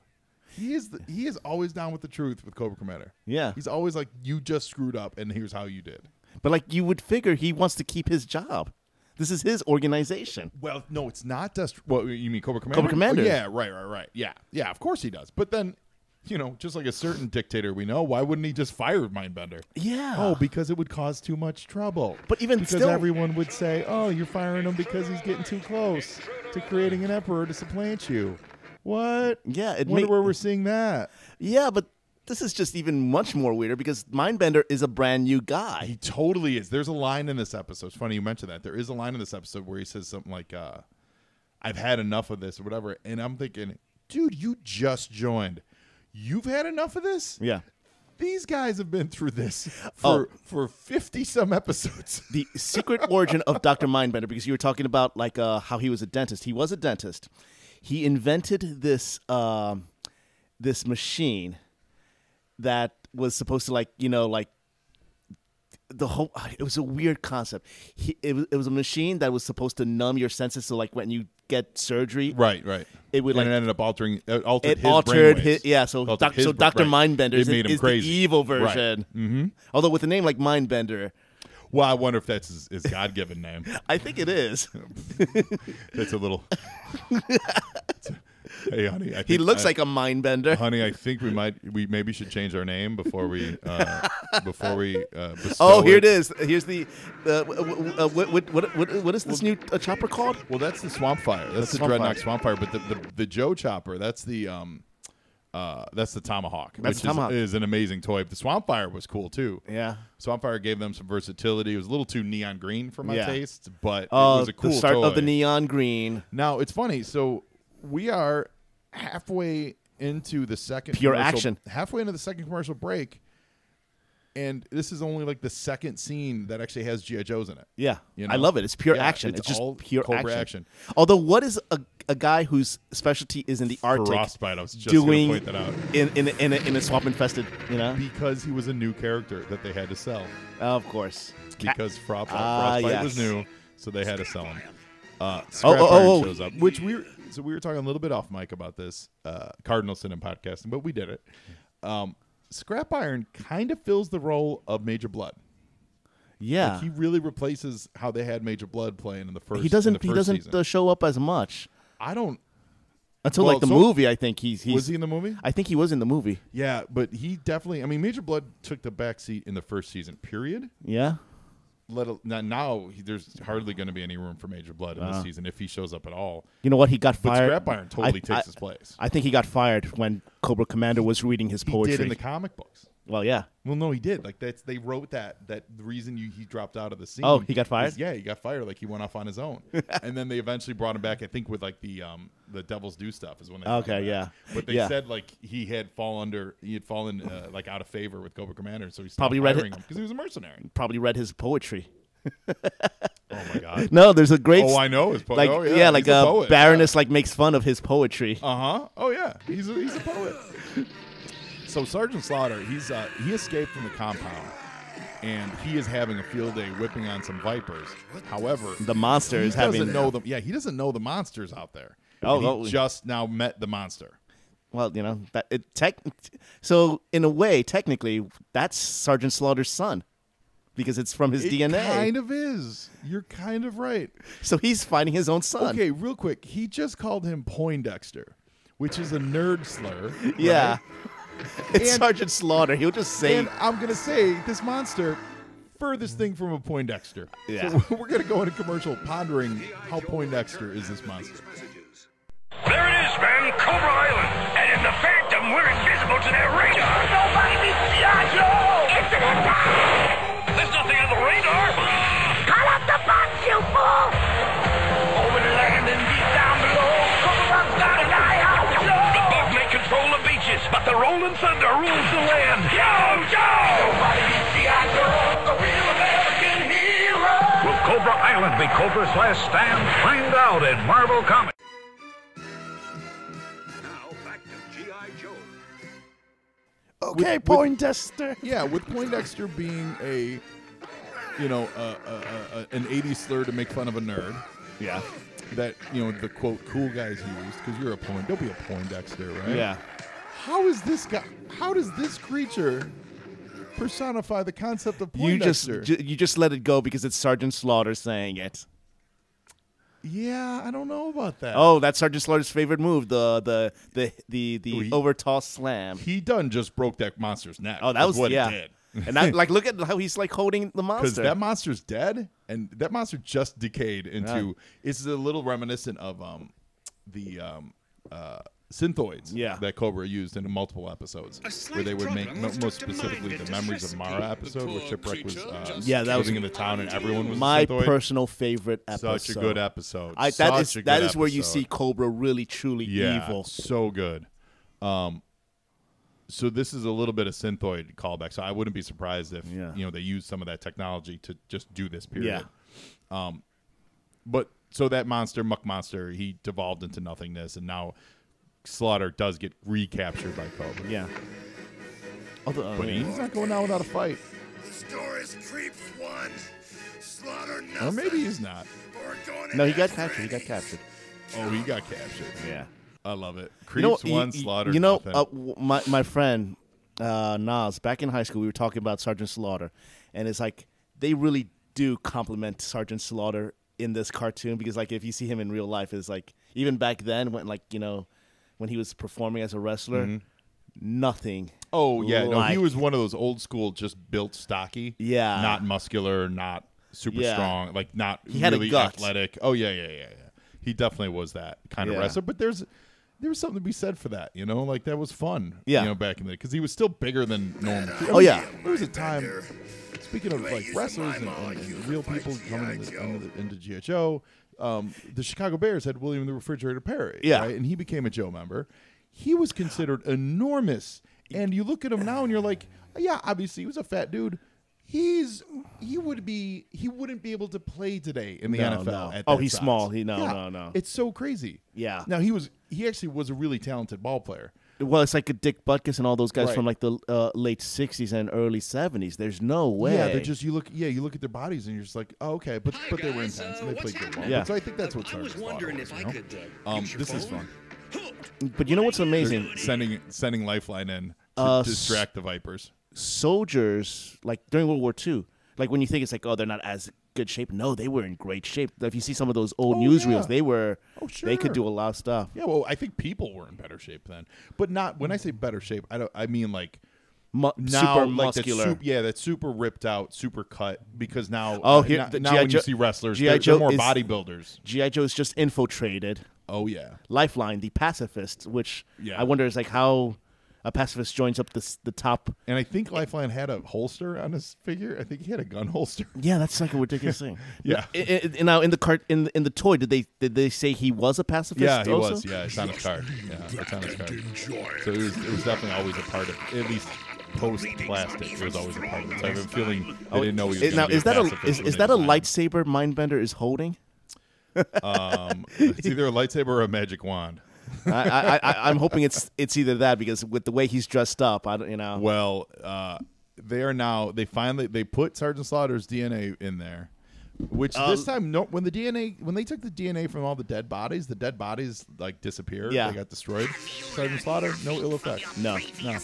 Speaker 2: He is the, he is always down with the truth with Cobra Commander.
Speaker 3: Yeah.
Speaker 2: He's always like, you just screwed up, and here's how you did.
Speaker 3: But like you would figure he wants to keep his job. This is his organization.
Speaker 2: Well, no, it's not Destro. Well, you mean Cobra Commander?
Speaker 3: Cobra Commander.
Speaker 2: Oh, yeah, right, right, right. Yeah, yeah. Of course he does. But then, you know, just like a certain dictator we know, why wouldn't he just fire Mindbender?
Speaker 3: Yeah.
Speaker 2: Oh, because it would cause too much trouble.
Speaker 3: But even
Speaker 2: because
Speaker 3: still-
Speaker 2: everyone would say, "Oh, you're firing him because he's getting too close to creating an emperor to supplant you." What?
Speaker 3: Yeah, it
Speaker 2: Wonder where we're seeing that.
Speaker 3: Yeah, but this is just even much more weirder because Mindbender is a brand new guy.
Speaker 2: He totally is. There's a line in this episode. It's funny you mentioned that. There is a line in this episode where he says something like, uh, "I've had enough of this" or whatever, and I'm thinking, dude, you just joined. You've had enough of this.
Speaker 3: Yeah.
Speaker 2: These guys have been through this for
Speaker 3: Oh.
Speaker 2: for fifty some episodes.
Speaker 3: the secret origin of Dr. Mindbender, because you were talking about like uh, how he was a dentist. He was a dentist. He invented this um, this machine that was supposed to like you know like the whole it was a weird concept he, it, was, it was a machine that was supposed to numb your senses so like when you get surgery
Speaker 2: Right, right.
Speaker 3: It would,
Speaker 2: and
Speaker 3: like-
Speaker 2: it ended up altering. It altered
Speaker 3: it
Speaker 2: his
Speaker 3: altered his yeah so
Speaker 2: Altered
Speaker 3: doc,
Speaker 2: his
Speaker 3: so dr
Speaker 2: right.
Speaker 3: mindbender is, is the evil
Speaker 2: Right.
Speaker 3: version mm-hmm. although with a name like mindbender
Speaker 2: Well, I wonder if that's his, his God-given name.
Speaker 3: i think it is
Speaker 2: That's a little. hey, honey. I think,
Speaker 3: he looks
Speaker 2: I-
Speaker 3: like a mind bender.
Speaker 2: Honey, I think we might we maybe should change our name before we uh, before we uh,
Speaker 3: oh here it is here's the uh, uh, what, what, what, what, is this new uh, chopper called
Speaker 2: Well, that's the Swamp Fire. That's,
Speaker 3: That's
Speaker 2: the
Speaker 3: Swamp
Speaker 2: Dreadnought. Swamp Fire. But the, the the Joe Chopper, that's the um, uh, that's the Tomahawk.
Speaker 3: That's
Speaker 2: which
Speaker 3: the Tomahawk.
Speaker 2: Is, is an amazing toy. The Swamp Fire was cool too.
Speaker 3: yeah
Speaker 2: Swamp Fire gave them some versatility. It was a little too neon green for my
Speaker 3: Yeah.
Speaker 2: taste, but
Speaker 3: oh
Speaker 2: it was a cool
Speaker 3: the start
Speaker 2: toy.
Speaker 3: of the neon green
Speaker 2: Now it's funny. So we are halfway into the second
Speaker 3: Pure action.
Speaker 2: Halfway into the second commercial break, and this is only like the second scene that actually has GI Joes in it.
Speaker 3: Yeah,
Speaker 2: You
Speaker 3: I love it. It's pure
Speaker 2: Yeah,
Speaker 3: action.
Speaker 2: it's
Speaker 3: It's, just
Speaker 2: all
Speaker 3: pure
Speaker 2: Cobra
Speaker 3: action.
Speaker 2: action.
Speaker 3: Although, what is a, a guy whose specialty is in the Arctic
Speaker 2: Frostbite. I was just
Speaker 3: doing
Speaker 2: point that out.
Speaker 3: in in a, in a, in a swamp infested? You know,
Speaker 2: Because he was a new character that they had to sell.
Speaker 3: of course.
Speaker 2: Because Fro-
Speaker 3: Ah,
Speaker 2: Frostbite was new, so they had to sell him. Uh,
Speaker 3: Oh,
Speaker 2: Scrap
Speaker 3: oh,
Speaker 2: Iron
Speaker 3: oh,
Speaker 2: shows up, which we were, so we were talking a little bit off mic about this uh, Cardinal Sin and podcasting, but we did it. Um, Scrap Iron kind of fills the role of Major Blood.
Speaker 3: Yeah,
Speaker 2: Like he really replaces how they had Major Blood playing in the first.
Speaker 3: he doesn't
Speaker 2: the
Speaker 3: he doesn't uh, show up as much
Speaker 2: I don't.
Speaker 3: until
Speaker 2: Well,
Speaker 3: like the
Speaker 2: so-
Speaker 3: movie. I think he's, he's
Speaker 2: was he in the movie?
Speaker 3: I think he was in the movie.
Speaker 2: Yeah, but he definitely. I mean, Major Blood took the back seat in the first season. Period.
Speaker 3: Yeah,
Speaker 2: Let now, now he, there's hardly going to be any room for Major Blood in
Speaker 3: Uh-huh.
Speaker 2: this season if he shows up at all.
Speaker 3: you know what? He got
Speaker 2: But
Speaker 3: fired.
Speaker 2: Scrap Iron totally
Speaker 3: I-
Speaker 2: takes
Speaker 3: I-
Speaker 2: his place.
Speaker 3: I think he got fired when Cobra Commander was reading his
Speaker 2: He
Speaker 3: poetry.
Speaker 2: did in the comic books.
Speaker 3: Well, yeah.
Speaker 2: Well, no, he did. Like that's they wrote that that the reason you, he dropped out of the scene.
Speaker 3: Oh, he got fired?
Speaker 2: is- yeah, he got fired. Like he went off on his own, and then they eventually brought him back. I think with like the um the Devil's Due stuff is when they.
Speaker 3: Okay, yeah.
Speaker 2: But they
Speaker 3: Yeah.
Speaker 2: said like he had fallen under he had fallen uh, like out of favor with Cobra Commander, so he's
Speaker 3: Probably read
Speaker 2: him because he was a mercenary.
Speaker 3: Probably read his poetry.
Speaker 2: Oh my god.
Speaker 3: No, there's a great.
Speaker 2: Oh, I know his po-
Speaker 3: Like
Speaker 2: oh, yeah,
Speaker 3: like
Speaker 2: he's a
Speaker 3: uh,
Speaker 2: poet.
Speaker 3: Baroness like makes fun of his poetry.
Speaker 2: Uh huh. Oh yeah, he's a, he's a poet. So Sergeant Slaughter, he's uh, he escaped from the compound, and he is having a field day whipping on some vipers. However,
Speaker 3: The monster
Speaker 2: he
Speaker 3: is
Speaker 2: doesn't
Speaker 3: having
Speaker 2: know them. Yeah, he doesn't know the monsters out there.
Speaker 3: Oh,
Speaker 2: And he
Speaker 3: oh.
Speaker 2: just now met the monster.
Speaker 3: Well, you know that it tech. So in a way, technically, that's Sergeant Slaughter's son, because it's from his
Speaker 2: It
Speaker 3: DNA.
Speaker 2: kind of is. You're kind of right.
Speaker 3: so he's fighting his own son.
Speaker 2: Okay, real quick. He just called him Poindexter, which is a nerd slur.
Speaker 3: Yeah.
Speaker 2: right?
Speaker 3: It's
Speaker 2: And-
Speaker 3: Sergeant Slaughter. He'll just say,
Speaker 2: And I'm gonna say this monster, furthest thing from a Poindexter.
Speaker 3: Yeah.
Speaker 2: So we're gonna go into commercial pondering how Poindexter is this monster.
Speaker 6: There it is, man, Cobra Island. And in the Phantom, we're invisible to their radar. Nobody beats G.I. Joe! It's an attack! Rolling thunder rules the land. Yo, yo! Nobody beats G.I. Joe, the real American hero. Will Cobra Island be Cobra's last stand? Find out in Marvel Comics.
Speaker 4: Now back to G.I. Joe.
Speaker 3: "Okay,
Speaker 2: with-
Speaker 3: Poindexter."
Speaker 2: Yeah, with Poindexter being a, you know, a, a, a, an '80s slur to make fun of a nerd.
Speaker 3: Yeah.
Speaker 2: That you know the quote cool guys used because you're a Poind. Don't be a Poindexter, right?
Speaker 3: Yeah.
Speaker 2: How is this guy? How does this creature personify the concept of
Speaker 3: You just ju- you just let it go because it's Sergeant Slaughter saying it.
Speaker 2: yeah, I don't know about that.
Speaker 3: Oh, that's Sergeant Slaughter's favorite move, the the the the the
Speaker 2: He-
Speaker 3: overtoss slam.
Speaker 2: he done just broke that monster's neck.
Speaker 3: Oh, that
Speaker 2: is
Speaker 3: was
Speaker 2: what
Speaker 3: yeah.
Speaker 2: he did.
Speaker 3: and that, like, look at how he's like holding the
Speaker 2: Because
Speaker 3: monster.
Speaker 2: that monster's dead, and that monster just decayed into. It's a little reminiscent of um, the um, uh, synthoids
Speaker 3: Yeah.
Speaker 2: that Cobra used in multiple episodes, where they would make
Speaker 5: problem
Speaker 2: most specifically the memories of. Mara episode, where
Speaker 5: poor
Speaker 2: Shipwreck was uh,
Speaker 3: Yeah, that was-
Speaker 2: in the town, and everyone was
Speaker 3: My
Speaker 2: synthoid.
Speaker 3: personal favorite episode.
Speaker 2: Such a good episode.
Speaker 3: I, that is
Speaker 2: Such a
Speaker 3: that
Speaker 2: good
Speaker 3: is where you see Cobra really truly
Speaker 2: yeah,
Speaker 3: evil.
Speaker 2: so good. Um, so this is a little bit of synthoid callback. So I wouldn't be surprised if
Speaker 3: Yeah.
Speaker 2: you know they use some of that technology to just do this period.
Speaker 3: Yeah.
Speaker 2: But so that monster, Muck Monster, he devolved into nothingness, and now Slaughter does get recaptured by Cobra.
Speaker 3: Yeah. Although, uh,
Speaker 2: But
Speaker 3: yeah.
Speaker 2: he's not going down without a fight.
Speaker 6: The store is Creeps one. Slaughter nothing.
Speaker 2: Or maybe he's not.
Speaker 3: No, he got
Speaker 6: that
Speaker 3: captured. He got captured.
Speaker 2: Oh, he got captured.
Speaker 3: Yeah.
Speaker 2: I love it.
Speaker 3: You
Speaker 2: Creeps
Speaker 3: know,
Speaker 2: one,
Speaker 3: you- you-
Speaker 2: Slaughter
Speaker 3: You know, uh, my my friend uh, Nas back in high school, we were talking about Sergeant Slaughter, and it's like they really do compliment Sergeant Slaughter in this cartoon because, like, if you see him in real life, it's like even back then when, like, you know, when he was performing as a wrestler, nothing.
Speaker 2: Mm-hmm. oh yeah, no, he was one of those old school, just built stocky.
Speaker 3: Yeah.
Speaker 2: not muscular, not super
Speaker 3: Yeah.
Speaker 2: strong, like not
Speaker 3: He had a gut.
Speaker 2: athletic. Oh yeah, yeah, yeah, yeah. He definitely was that kind of wrestler. But there's there was something to be said for that, you know, like that was fun.
Speaker 3: Yeah.
Speaker 2: you know, back in the because he was still bigger than normal.
Speaker 3: Oh, yeah.
Speaker 2: there was a time. Speaking of like wrestlers and, and, and real people coming into, into, into G.I. Joe, um, the Chicago Bears had William the Refrigerator Perry,
Speaker 3: Yeah.
Speaker 2: right? and he became a Joe member. He was considered enormous, and you look at him now, and you're like, yeah, obviously he was a fat dude. He's he would be he wouldn't be able to play today in the
Speaker 3: No,
Speaker 2: NFL.
Speaker 3: no.
Speaker 2: At
Speaker 3: Oh,
Speaker 2: that
Speaker 3: he's
Speaker 2: size.
Speaker 3: small. He- no, no, no.
Speaker 2: It's so crazy.
Speaker 3: Yeah.
Speaker 2: Now he was he actually was a really talented ball player.
Speaker 3: Well, it's like a Dick Butkus and all those guys
Speaker 2: Right.
Speaker 3: from like the uh, late '60s and early '70s. There's no way.
Speaker 2: Yeah, they're just you look. Yeah, you look at their bodies and you're just like, oh, okay, but
Speaker 7: Hi,
Speaker 2: but they were intense
Speaker 7: Uh,
Speaker 2: and they
Speaker 7: what's
Speaker 2: played good ball.
Speaker 7: happening?
Speaker 3: Yeah.
Speaker 2: So I think that's what
Speaker 7: I was
Speaker 2: Sergeant
Speaker 7: wondering if
Speaker 2: you
Speaker 7: I
Speaker 2: know?
Speaker 7: could. Uh,
Speaker 2: Um,
Speaker 7: use your
Speaker 2: this is fun.
Speaker 3: But you know what's amazing?
Speaker 2: Sending sending Lifeline in to
Speaker 3: Uh,
Speaker 2: distract the Vipers.
Speaker 3: soldiers like during World War II, like when you think it's like, oh, they're not as good shape. No, they were in great shape. If you see some of those old
Speaker 2: Oh,
Speaker 3: newsreels,
Speaker 2: yeah.
Speaker 3: they were
Speaker 2: Oh, sure.
Speaker 3: they could do a lot of stuff.
Speaker 2: Yeah, well, I think people were in better shape then, but not when I say better shape. I don't. I mean like
Speaker 3: Mu-
Speaker 2: now,
Speaker 3: super
Speaker 2: like that
Speaker 3: muscular.
Speaker 2: yeah, that's super ripped out, super cut. Because now,
Speaker 3: Oh,
Speaker 2: uh,
Speaker 3: here-
Speaker 2: now,
Speaker 3: the
Speaker 2: now when you see wrestlers,
Speaker 3: G.I.
Speaker 2: they're, they're
Speaker 3: Joe
Speaker 2: more
Speaker 3: is-
Speaker 2: bodybuilders.
Speaker 3: GI Joe's just infiltrated
Speaker 2: Oh yeah,
Speaker 3: Lifeline, the pacifist, which
Speaker 2: Yeah.
Speaker 3: I wonder is like how a pacifist joins up this the top.
Speaker 2: and I think Lifeline had a holster on his figure. I think he had a gun holster.
Speaker 3: Yeah, that's like a ridiculous thing.
Speaker 2: Yeah.
Speaker 3: I- I- I- now in the cart in in the toy, did they did they say he was a pacifist?
Speaker 2: Yeah, he
Speaker 3: also?
Speaker 2: was. Yeah, it's on his card. Yeah, it's on his card. So it was, it was definitely always a part of, at least post plastic. It was always a part of it. So I have a feeling I didn't know he was.
Speaker 3: Now
Speaker 2: be
Speaker 3: is that a
Speaker 2: pacifist
Speaker 3: is,
Speaker 2: when
Speaker 3: is that a
Speaker 2: designed
Speaker 3: lightsaber Mindbender is holding?
Speaker 2: Um, it's either a lightsaber or a magic wand.
Speaker 3: I, I, I I'm hoping it's it's either that because with the way he's dressed up, I don't you know.
Speaker 2: Well, uh, they are now. They finally they put Sergeant Slaughter's DNA in there. Which
Speaker 3: Um,
Speaker 2: this time, no, when the DNA, when they took the DNA from all the dead bodies, the dead bodies like disappeared.
Speaker 3: Yeah.
Speaker 2: they got destroyed. Sergeant Slaughter, no ill effect.
Speaker 3: No.
Speaker 2: No.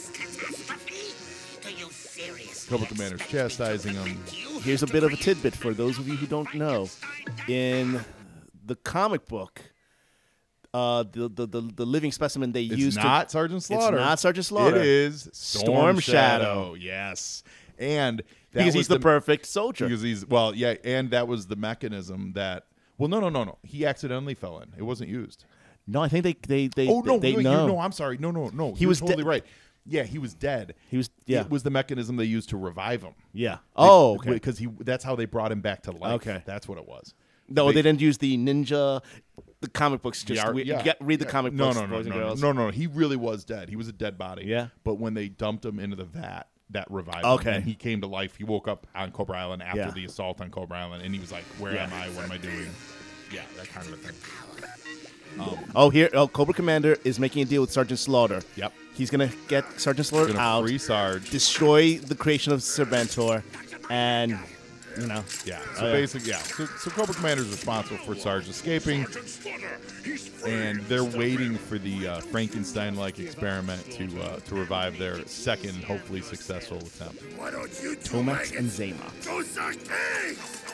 Speaker 2: Couple commanders chastising him.
Speaker 3: Here's a bit of a tidbit for those of you who don't know. In the comic book, uh, the, the the the living specimen they
Speaker 2: It's
Speaker 3: used
Speaker 2: not
Speaker 3: to,
Speaker 2: Sergeant Slaughter.
Speaker 3: not Sergeant Slaughter.
Speaker 2: It is
Speaker 3: Storm
Speaker 2: Storm,
Speaker 3: Shadow.
Speaker 2: Shadow. Yes, and that
Speaker 3: because
Speaker 2: was
Speaker 3: he's the, perfect soldier.
Speaker 2: Because he's well, yeah, and that was the mechanism that. Well, no, no, no, no. He accidentally fell in. It wasn't used.
Speaker 3: no, I think they they they
Speaker 2: Oh no,
Speaker 3: they, know.
Speaker 2: no, I'm sorry. No, no, no.
Speaker 3: He
Speaker 2: You're
Speaker 3: was
Speaker 2: totally
Speaker 3: de-
Speaker 2: right. Yeah, he was dead.
Speaker 3: He was- yeah.
Speaker 2: It was the mechanism they used to revive him.
Speaker 3: yeah. Oh, okay.
Speaker 2: Because he that's how they brought him back to life.
Speaker 3: Okay.
Speaker 2: That's what it was.
Speaker 3: no, they, didn't use the ninja. The comic books just
Speaker 2: Yeah,
Speaker 3: we,
Speaker 2: yeah.
Speaker 3: get, read the
Speaker 2: Yeah.
Speaker 3: comic
Speaker 2: no,
Speaker 3: books,
Speaker 2: no, no, no,
Speaker 3: girls.
Speaker 2: No, no, no. He really was dead. He was a dead body.
Speaker 3: Yeah.
Speaker 2: But when they dumped him into the vat, that revived
Speaker 3: Okay.
Speaker 2: him. And he came to life. He woke up on Cobra Island after
Speaker 3: Yeah.
Speaker 2: the assault on Cobra Island, and he was like, "Where
Speaker 3: Yeah.
Speaker 2: am I? What am I doing?" Yeah, that kind of a thing.
Speaker 3: Um, oh, here, oh, Cobra Commander is making a deal with Sergeant Slaughter.
Speaker 2: Yep.
Speaker 3: He's gonna get Sergeant Slaughter out,
Speaker 2: free Sarge.
Speaker 3: destroy the creation of Serpentor, and you know,
Speaker 2: Yeah.
Speaker 3: Oh,
Speaker 2: So
Speaker 3: yeah.
Speaker 2: basically, yeah. So, so Cobra Commander is responsible for Sarge escaping, and they're waiting for the uh, Frankenstein-like experiment to uh, to revive their second, hopefully successful attempt.
Speaker 6: Why don't you two
Speaker 3: Tomax and
Speaker 6: maggots
Speaker 3: Xamot.
Speaker 6: go suck eggs?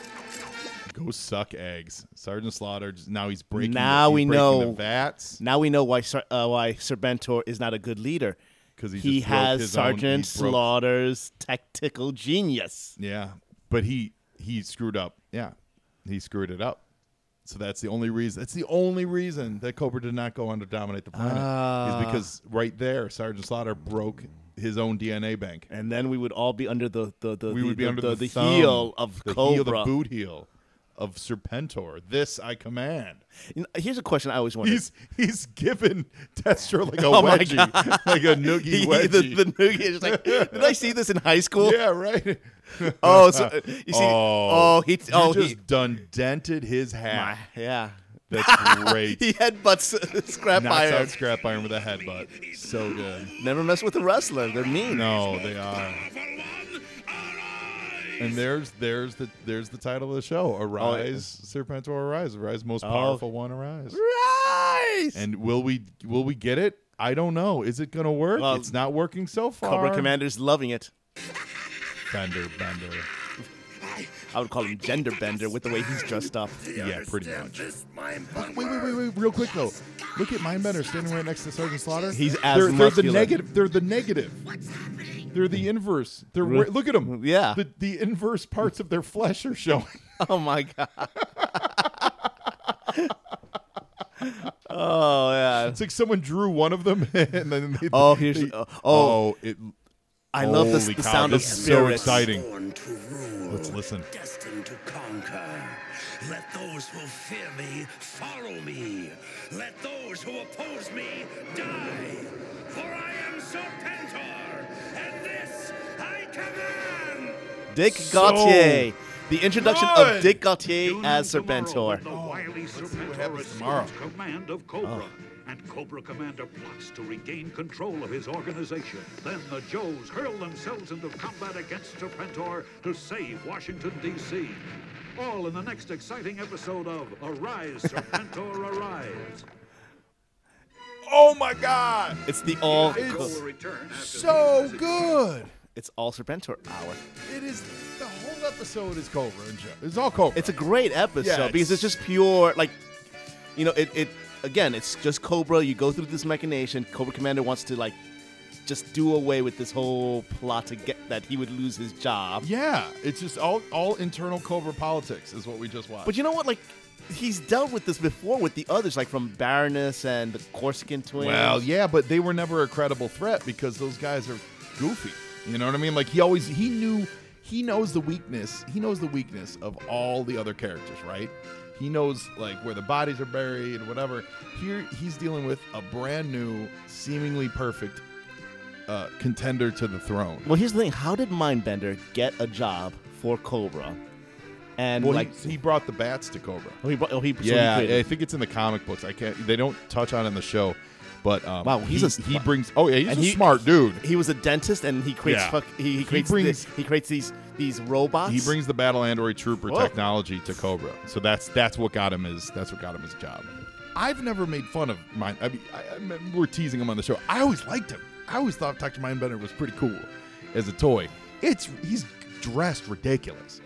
Speaker 2: Go suck eggs, Sergeant Slaughter. just- Now he's breaking.
Speaker 3: Now
Speaker 2: the,
Speaker 3: we
Speaker 2: breaking
Speaker 3: know-
Speaker 2: the vats
Speaker 3: Now we know why Ser- uh, why Serpentor is not a good leader.
Speaker 2: 'Cause he
Speaker 3: he
Speaker 2: just broke
Speaker 3: has
Speaker 2: his own-
Speaker 3: Sergeant
Speaker 2: he broke-
Speaker 3: Slaughter's tactical genius.
Speaker 2: Yeah, but he he screwed up. Yeah, he screwed it up. So that's the only reason. That's the only reason that Cobra did not go on to dominate the planet
Speaker 3: Ah.
Speaker 2: is because right there, Sergeant Slaughter broke his own DNA bank.
Speaker 3: And then we would all be under the the the,
Speaker 2: We
Speaker 3: the,
Speaker 2: would be
Speaker 3: the,
Speaker 2: under
Speaker 3: the,
Speaker 2: the, thumb,
Speaker 3: heel of
Speaker 2: the
Speaker 3: Cobra.
Speaker 2: heel, the boot heel of Serpentor. This I command.
Speaker 3: You know, here's a question I always wondered.
Speaker 2: He's he's given Destro like a
Speaker 3: Oh my
Speaker 2: wedgie, like a noogie
Speaker 3: He-
Speaker 2: wedgie.
Speaker 3: the, the noogie is like, did I see this in high school?
Speaker 2: yeah, right.
Speaker 3: Oh, so uh, you see?
Speaker 2: oh,
Speaker 3: Oh, he. Oh,
Speaker 2: just
Speaker 3: he.
Speaker 2: done dented his hat.
Speaker 3: My, yeah.
Speaker 2: That's great.
Speaker 3: he headbutts scrap
Speaker 2: Knocks
Speaker 3: iron.
Speaker 2: out Scrap Iron with a headbutt. So good.
Speaker 3: Never mess with a wrestler. They're mean.
Speaker 2: No, they are. And there's there's the there's the title of the show. Arise, Serpentor Arise. Arise, most
Speaker 3: Oh.
Speaker 2: powerful one arise.
Speaker 3: Rise.
Speaker 2: And will we will we get it? I don't know. Is it gonna work?
Speaker 3: Well,
Speaker 2: it's not working so far.
Speaker 3: Cobra Commander's loving it.
Speaker 2: Bender, Bender.
Speaker 3: I would call him Gender Bender with the way he's dressed up.
Speaker 2: Yeah, pretty much. Wait, wait, wait, wait, real quick though. Look at Mindbender standing right next to Sergeant Slaughter.
Speaker 3: He's as
Speaker 2: they're, they're the negative. They're the negative. They're the inverse. They're
Speaker 3: Really?
Speaker 2: look at them.
Speaker 3: Yeah.
Speaker 2: The the inverse parts of their flesh are showing.
Speaker 3: Oh my god. oh yeah.
Speaker 2: It's like someone drew one of them and then they,
Speaker 3: Oh, here's
Speaker 2: they-
Speaker 3: oh,
Speaker 2: oh it.
Speaker 3: I love the,
Speaker 2: holy
Speaker 3: the
Speaker 2: cow,
Speaker 3: sound of
Speaker 2: this is so
Speaker 3: spirits.
Speaker 2: exciting.
Speaker 5: To rule,
Speaker 2: Let's listen.
Speaker 5: destined to conquer. Let those who fear me follow me. Let those who oppose me die. For I am Serpentor, and this I command.
Speaker 3: Dick
Speaker 2: So
Speaker 3: Gautier. The introduction
Speaker 2: good.
Speaker 3: of Dick Gautier
Speaker 4: Tune
Speaker 3: as
Speaker 4: in tomorrow
Speaker 3: Serpentor.
Speaker 4: when The wily Serpentor
Speaker 2: happens
Speaker 4: assumes
Speaker 2: tomorrow.
Speaker 4: command of Cobra.
Speaker 3: Oh.
Speaker 4: And Cobra Commander plots to regain control of his organization. Then the Joes hurl themselves into combat against Serpentor to save Washington, D.C. All in the next exciting episode of Arise, Serpentor Arise.
Speaker 2: Oh my god!
Speaker 3: It's the all
Speaker 4: Cobra return
Speaker 2: So good.
Speaker 3: it's all Serpentor hour.
Speaker 2: It is the whole episode is Cobra and Joe. It's all Cobra.
Speaker 3: It's a great episode
Speaker 2: Yeah,
Speaker 3: because
Speaker 2: it's-
Speaker 3: it's just pure like you know, it, it again, it's just Cobra, you go through this machination, Cobra Commander wants to like just do away with this whole plot to get that he would lose his job.
Speaker 2: yeah. It's just all all internal Cobra politics is what we just watched.
Speaker 3: But you know what? Like he's dealt with this before with the others, like from Baroness and the Corsican twins.
Speaker 2: Well, yeah, but they were never a credible threat because those guys are goofy. You know what I mean? Like he always he knew he knows the weakness. He knows the weakness of all the other characters, right? He knows like where the bodies are buried and whatever. Here he's dealing with a brand new, seemingly perfect uh, contender to the throne.
Speaker 3: Well, here's the thing: How did Mindbender get a job for Cobra? And
Speaker 2: Well,
Speaker 3: like,
Speaker 2: he, he brought the bats to Cobra.
Speaker 3: oh, he, brought- oh, he, so he
Speaker 2: yeah,
Speaker 3: created-
Speaker 2: I think it's in the comic books. I can't. They don't touch on it in the show, but um,
Speaker 3: Wow, he's
Speaker 2: he,
Speaker 3: a s-
Speaker 2: he brings. Oh yeah, he's
Speaker 3: and
Speaker 2: a
Speaker 3: he-
Speaker 2: smart dude.
Speaker 3: he was a dentist, and he creates
Speaker 2: Yeah.
Speaker 3: fuck, he, he
Speaker 2: He
Speaker 3: creates
Speaker 2: brings-
Speaker 3: the- he creates these these robots.
Speaker 2: He brings the battle android trooper
Speaker 3: Whoa.
Speaker 2: technology to Cobra, so that's that's what got him his that's what got him his job. I've never made fun of mine. I mean, I, I, we're teasing him on the show. I always liked him. I always thought Doctor Mindbender was pretty cool as a toy. It's he's dressed ridiculous,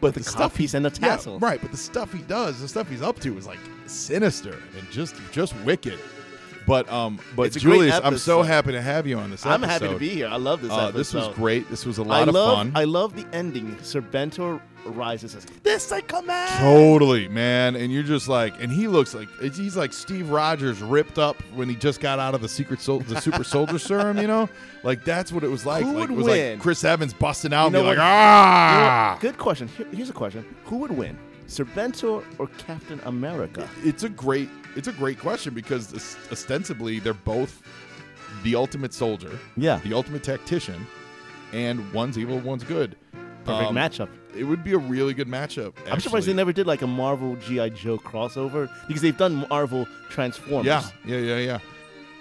Speaker 2: but
Speaker 3: the
Speaker 2: stuff
Speaker 3: codpiece and the
Speaker 2: yeah, right? But the stuff he does, the stuff he's up to, is like sinister and just just wicked. But um, but
Speaker 3: It's a great
Speaker 2: Julius, I'm so
Speaker 3: episode.
Speaker 2: happy to have you on this.
Speaker 3: I'm happy to
Speaker 2: episode.
Speaker 3: be here. I love this
Speaker 2: Uh,
Speaker 3: episode.
Speaker 2: this was great. This was a lot of
Speaker 3: love
Speaker 2: fun.
Speaker 3: I love the ending. Serpentor rises says, "This I command."
Speaker 2: Totally, man. And you're just like, and he looks like he's like Steve Rogers ripped up when he just got out of the secret sol- the super soldier serum. You know, like that's what it was like.
Speaker 3: Who
Speaker 2: like,
Speaker 3: would
Speaker 2: it was
Speaker 3: win?
Speaker 2: like Chris Evans busting out
Speaker 3: You
Speaker 2: and
Speaker 3: know
Speaker 2: be like,
Speaker 3: what? You know
Speaker 2: ah.
Speaker 3: Good question. Here- here's a question: Who would win, Serpentor or Captain America?
Speaker 2: It's a great, it's a great question because ostensibly they're both the ultimate soldier,
Speaker 3: Yeah.
Speaker 2: the ultimate tactician, and one's evil, one's good.
Speaker 3: Perfect
Speaker 2: Um,
Speaker 3: matchup.
Speaker 2: It would be a really good matchup.
Speaker 3: I'm surprised they never did like a Marvel GI Joe crossover because they've done Marvel Transformers.
Speaker 2: Yeah, yeah, yeah, yeah.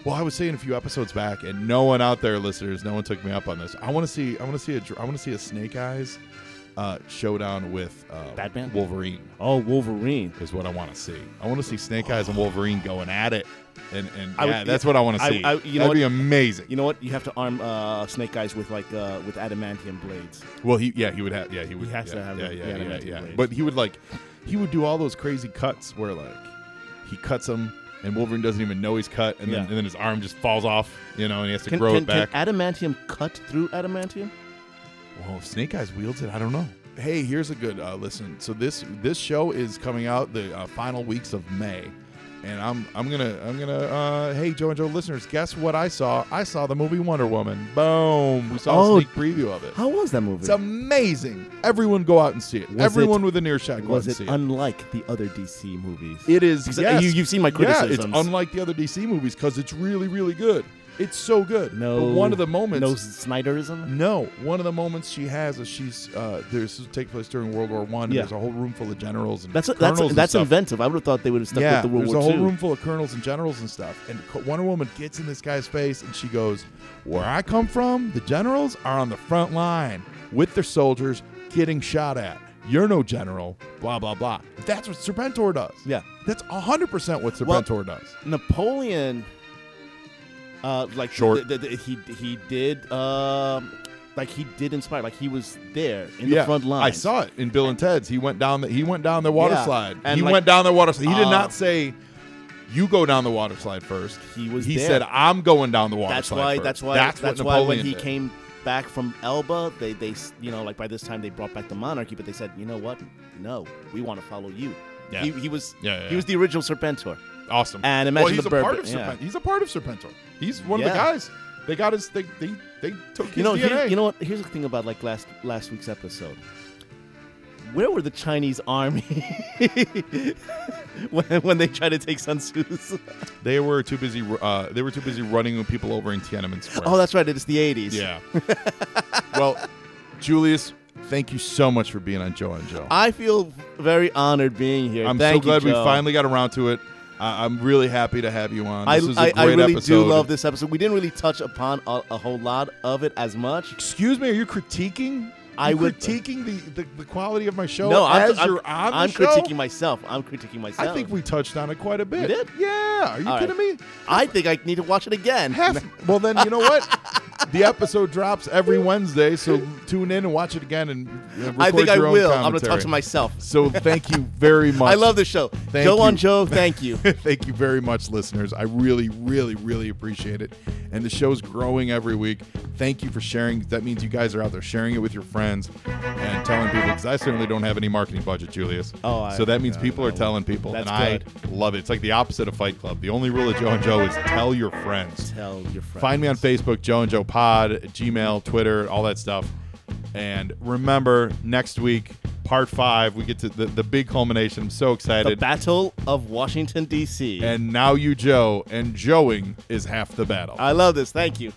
Speaker 2: Well, I was saying a few episodes back, and no one out there, listeners, no one took me up on this. I want to see, I want to see a. I want to see a Snake Eyes uh, showdown with uh,
Speaker 3: Batman?
Speaker 2: Wolverine
Speaker 3: Oh, Wolverine.
Speaker 2: is what I want to see. I want to see Snake Eyes and Wolverine going at it, and and
Speaker 3: I would-
Speaker 2: yeah, that's what I want to
Speaker 3: I-
Speaker 2: see.
Speaker 3: I- you
Speaker 2: That'd
Speaker 3: what?
Speaker 2: be amazing.
Speaker 3: You know what? You have to arm uh, Snake Eyes with like uh, with adamantium blades.
Speaker 2: well, he yeah, he would have yeah, he would
Speaker 3: has
Speaker 2: yeah,
Speaker 3: to have
Speaker 2: yeah,
Speaker 3: the-
Speaker 2: yeah,
Speaker 3: the
Speaker 2: yeah,
Speaker 3: adamantium
Speaker 2: yeah.
Speaker 3: blades.
Speaker 2: But he would like, he would do all those crazy cuts where like he cuts them. And Wolverine doesn't even know he's cut, and then
Speaker 3: Yeah.
Speaker 2: and then his arm just falls off, you know, and he has to
Speaker 3: Can,
Speaker 2: grow
Speaker 3: can,
Speaker 2: it back.
Speaker 3: can adamantium cut through adamantium?
Speaker 2: Well, if Snake Eyes wields it, I don't know. Hey, here's a good uh, listen. So this this show is coming out the uh, final weeks of May, and I'm I'm gonna I'm gonna uh, hey Joe and Joe listeners, guess what I saw? I saw the movie Wonder Woman. Boom! We saw
Speaker 3: Oh,
Speaker 2: a sneak preview of it.
Speaker 3: How was that movie?
Speaker 2: It's amazing. Everyone go out and see it.
Speaker 3: Was
Speaker 2: Everyone
Speaker 3: it-
Speaker 2: with an earshot go
Speaker 3: was
Speaker 2: out
Speaker 3: it
Speaker 2: and see it.
Speaker 3: unlike the other DC movies?
Speaker 2: It is. Yes.
Speaker 3: you- you've seen my
Speaker 2: Yeah, it's unlike the other DC movies because it's really, really good. It's so good.
Speaker 3: No,
Speaker 2: But one of the moments.
Speaker 3: No Snyderism.
Speaker 2: No, one of the moments she has is she's uh, there's this take place during World War One.
Speaker 3: Yeah.
Speaker 2: There's a whole room full of generals and
Speaker 3: That's
Speaker 2: colonels
Speaker 3: that's
Speaker 2: and
Speaker 3: that's inventive. I would have thought they would have stuck
Speaker 2: yeah,
Speaker 3: with the World War II.
Speaker 2: there's a whole
Speaker 3: II.
Speaker 2: room full of colonels and generals and stuff. And Wonder Woman gets in this guy's face and she goes, "Where I come from, the generals are on the front line with their soldiers getting shot at. You're no general." Blah blah blah. That's what Serpentor does.
Speaker 3: Yeah.
Speaker 2: that's hundred percent what
Speaker 3: Well-
Speaker 2: Serpentor does.
Speaker 3: Napoleon, uh, like
Speaker 2: Short.
Speaker 3: he he did um, like he did inspire. Like he was there in
Speaker 2: yeah,
Speaker 3: the front line.
Speaker 2: I saw it in Bill and Ted's. He went down the he went down the water
Speaker 3: Yeah,
Speaker 2: slide.
Speaker 3: and
Speaker 2: he
Speaker 3: like-
Speaker 2: went down the water slide. He did
Speaker 3: Uh,
Speaker 2: not say you go down the water slide first.
Speaker 3: He was
Speaker 2: He
Speaker 3: there.
Speaker 2: said I'm going down the water
Speaker 3: That's
Speaker 2: slide.
Speaker 3: why.
Speaker 2: first."
Speaker 3: That's why.
Speaker 2: That's,
Speaker 3: That's, why when he
Speaker 2: did.
Speaker 3: came back from Elba, they they you know like by this time they brought back the monarchy, but they said you know what? No, we want to follow you.
Speaker 2: Yeah.
Speaker 3: He, he was
Speaker 2: Yeah, yeah,
Speaker 3: he was the original Serpentor.
Speaker 2: Awesome.
Speaker 3: And
Speaker 2: well,
Speaker 3: imagine
Speaker 2: he's
Speaker 3: the
Speaker 2: a part of
Speaker 3: yeah.
Speaker 2: He's a part of Serpentor. He's one of the
Speaker 3: Yeah.
Speaker 2: guys. They got his. They they, they took his
Speaker 3: You know,
Speaker 2: DNA.
Speaker 3: here, you know what? Here's the thing about like last last week's episode. Where were the Chinese army when, when they tried to take Sun Tzu's?
Speaker 2: They were too busy. Uh, they were too busy running people over in Tiananmen Square.
Speaker 3: Oh, that's right. It's the 80s.
Speaker 2: yeah. well, Julius, thank you so much for being on Joe and Joe.
Speaker 3: I feel very honored being here.
Speaker 2: I'm
Speaker 3: Thank
Speaker 2: so glad
Speaker 3: you,
Speaker 2: we
Speaker 3: Joe.
Speaker 2: finally got around to it. I I'm really happy to have you on.
Speaker 3: I,
Speaker 2: This was a
Speaker 3: I, really
Speaker 2: episode.
Speaker 3: do love this episode. We didn't really touch upon a, a whole lot of it as much.
Speaker 2: Excuse me, are you critiquing?
Speaker 3: I
Speaker 2: You
Speaker 3: would-
Speaker 2: critiquing the, the, the quality of my show
Speaker 3: no, I'm,
Speaker 2: as
Speaker 3: I'm,
Speaker 2: you're on
Speaker 3: I'm
Speaker 2: show?
Speaker 3: critiquing myself. I'm critiquing myself.
Speaker 2: I think we touched on it quite a bit.
Speaker 3: Did?
Speaker 2: Yeah. Are you
Speaker 3: All right.
Speaker 2: kidding me?
Speaker 3: I think I need to watch it again.
Speaker 2: Half. well, then you know what? the episode drops every Wednesday, so tune in and watch it again and uh,
Speaker 3: I think I will. I'm going to talk to myself.
Speaker 2: So thank you very much.
Speaker 3: I love the show.
Speaker 2: Thank
Speaker 3: Joe on
Speaker 2: you.
Speaker 3: Joe, thank you.
Speaker 2: Thank you very much, listeners. I really, really, really appreciate it. And the show's growing every week. Thank you for sharing. That means you guys are out there sharing it with your friends and telling people. Because I certainly don't have any marketing budget, Julius.
Speaker 3: Oh, I-
Speaker 2: so that means people are telling people,
Speaker 3: That's
Speaker 2: and I love it. It's like the opposite of Fight Club. The only rule of Joe and Joe is tell your friends.
Speaker 3: Tell your friends.
Speaker 2: Find me on Facebook, Joe and Joe Pod, Gmail, Twitter, all that stuff. And remember, next week, part five, we get to the, the big culmination. I'm so
Speaker 3: The
Speaker 2: excited.
Speaker 3: Battle of Washington, D.C.
Speaker 2: and now you, Joe, and Joeing is half the battle.
Speaker 3: I love this. Thank you.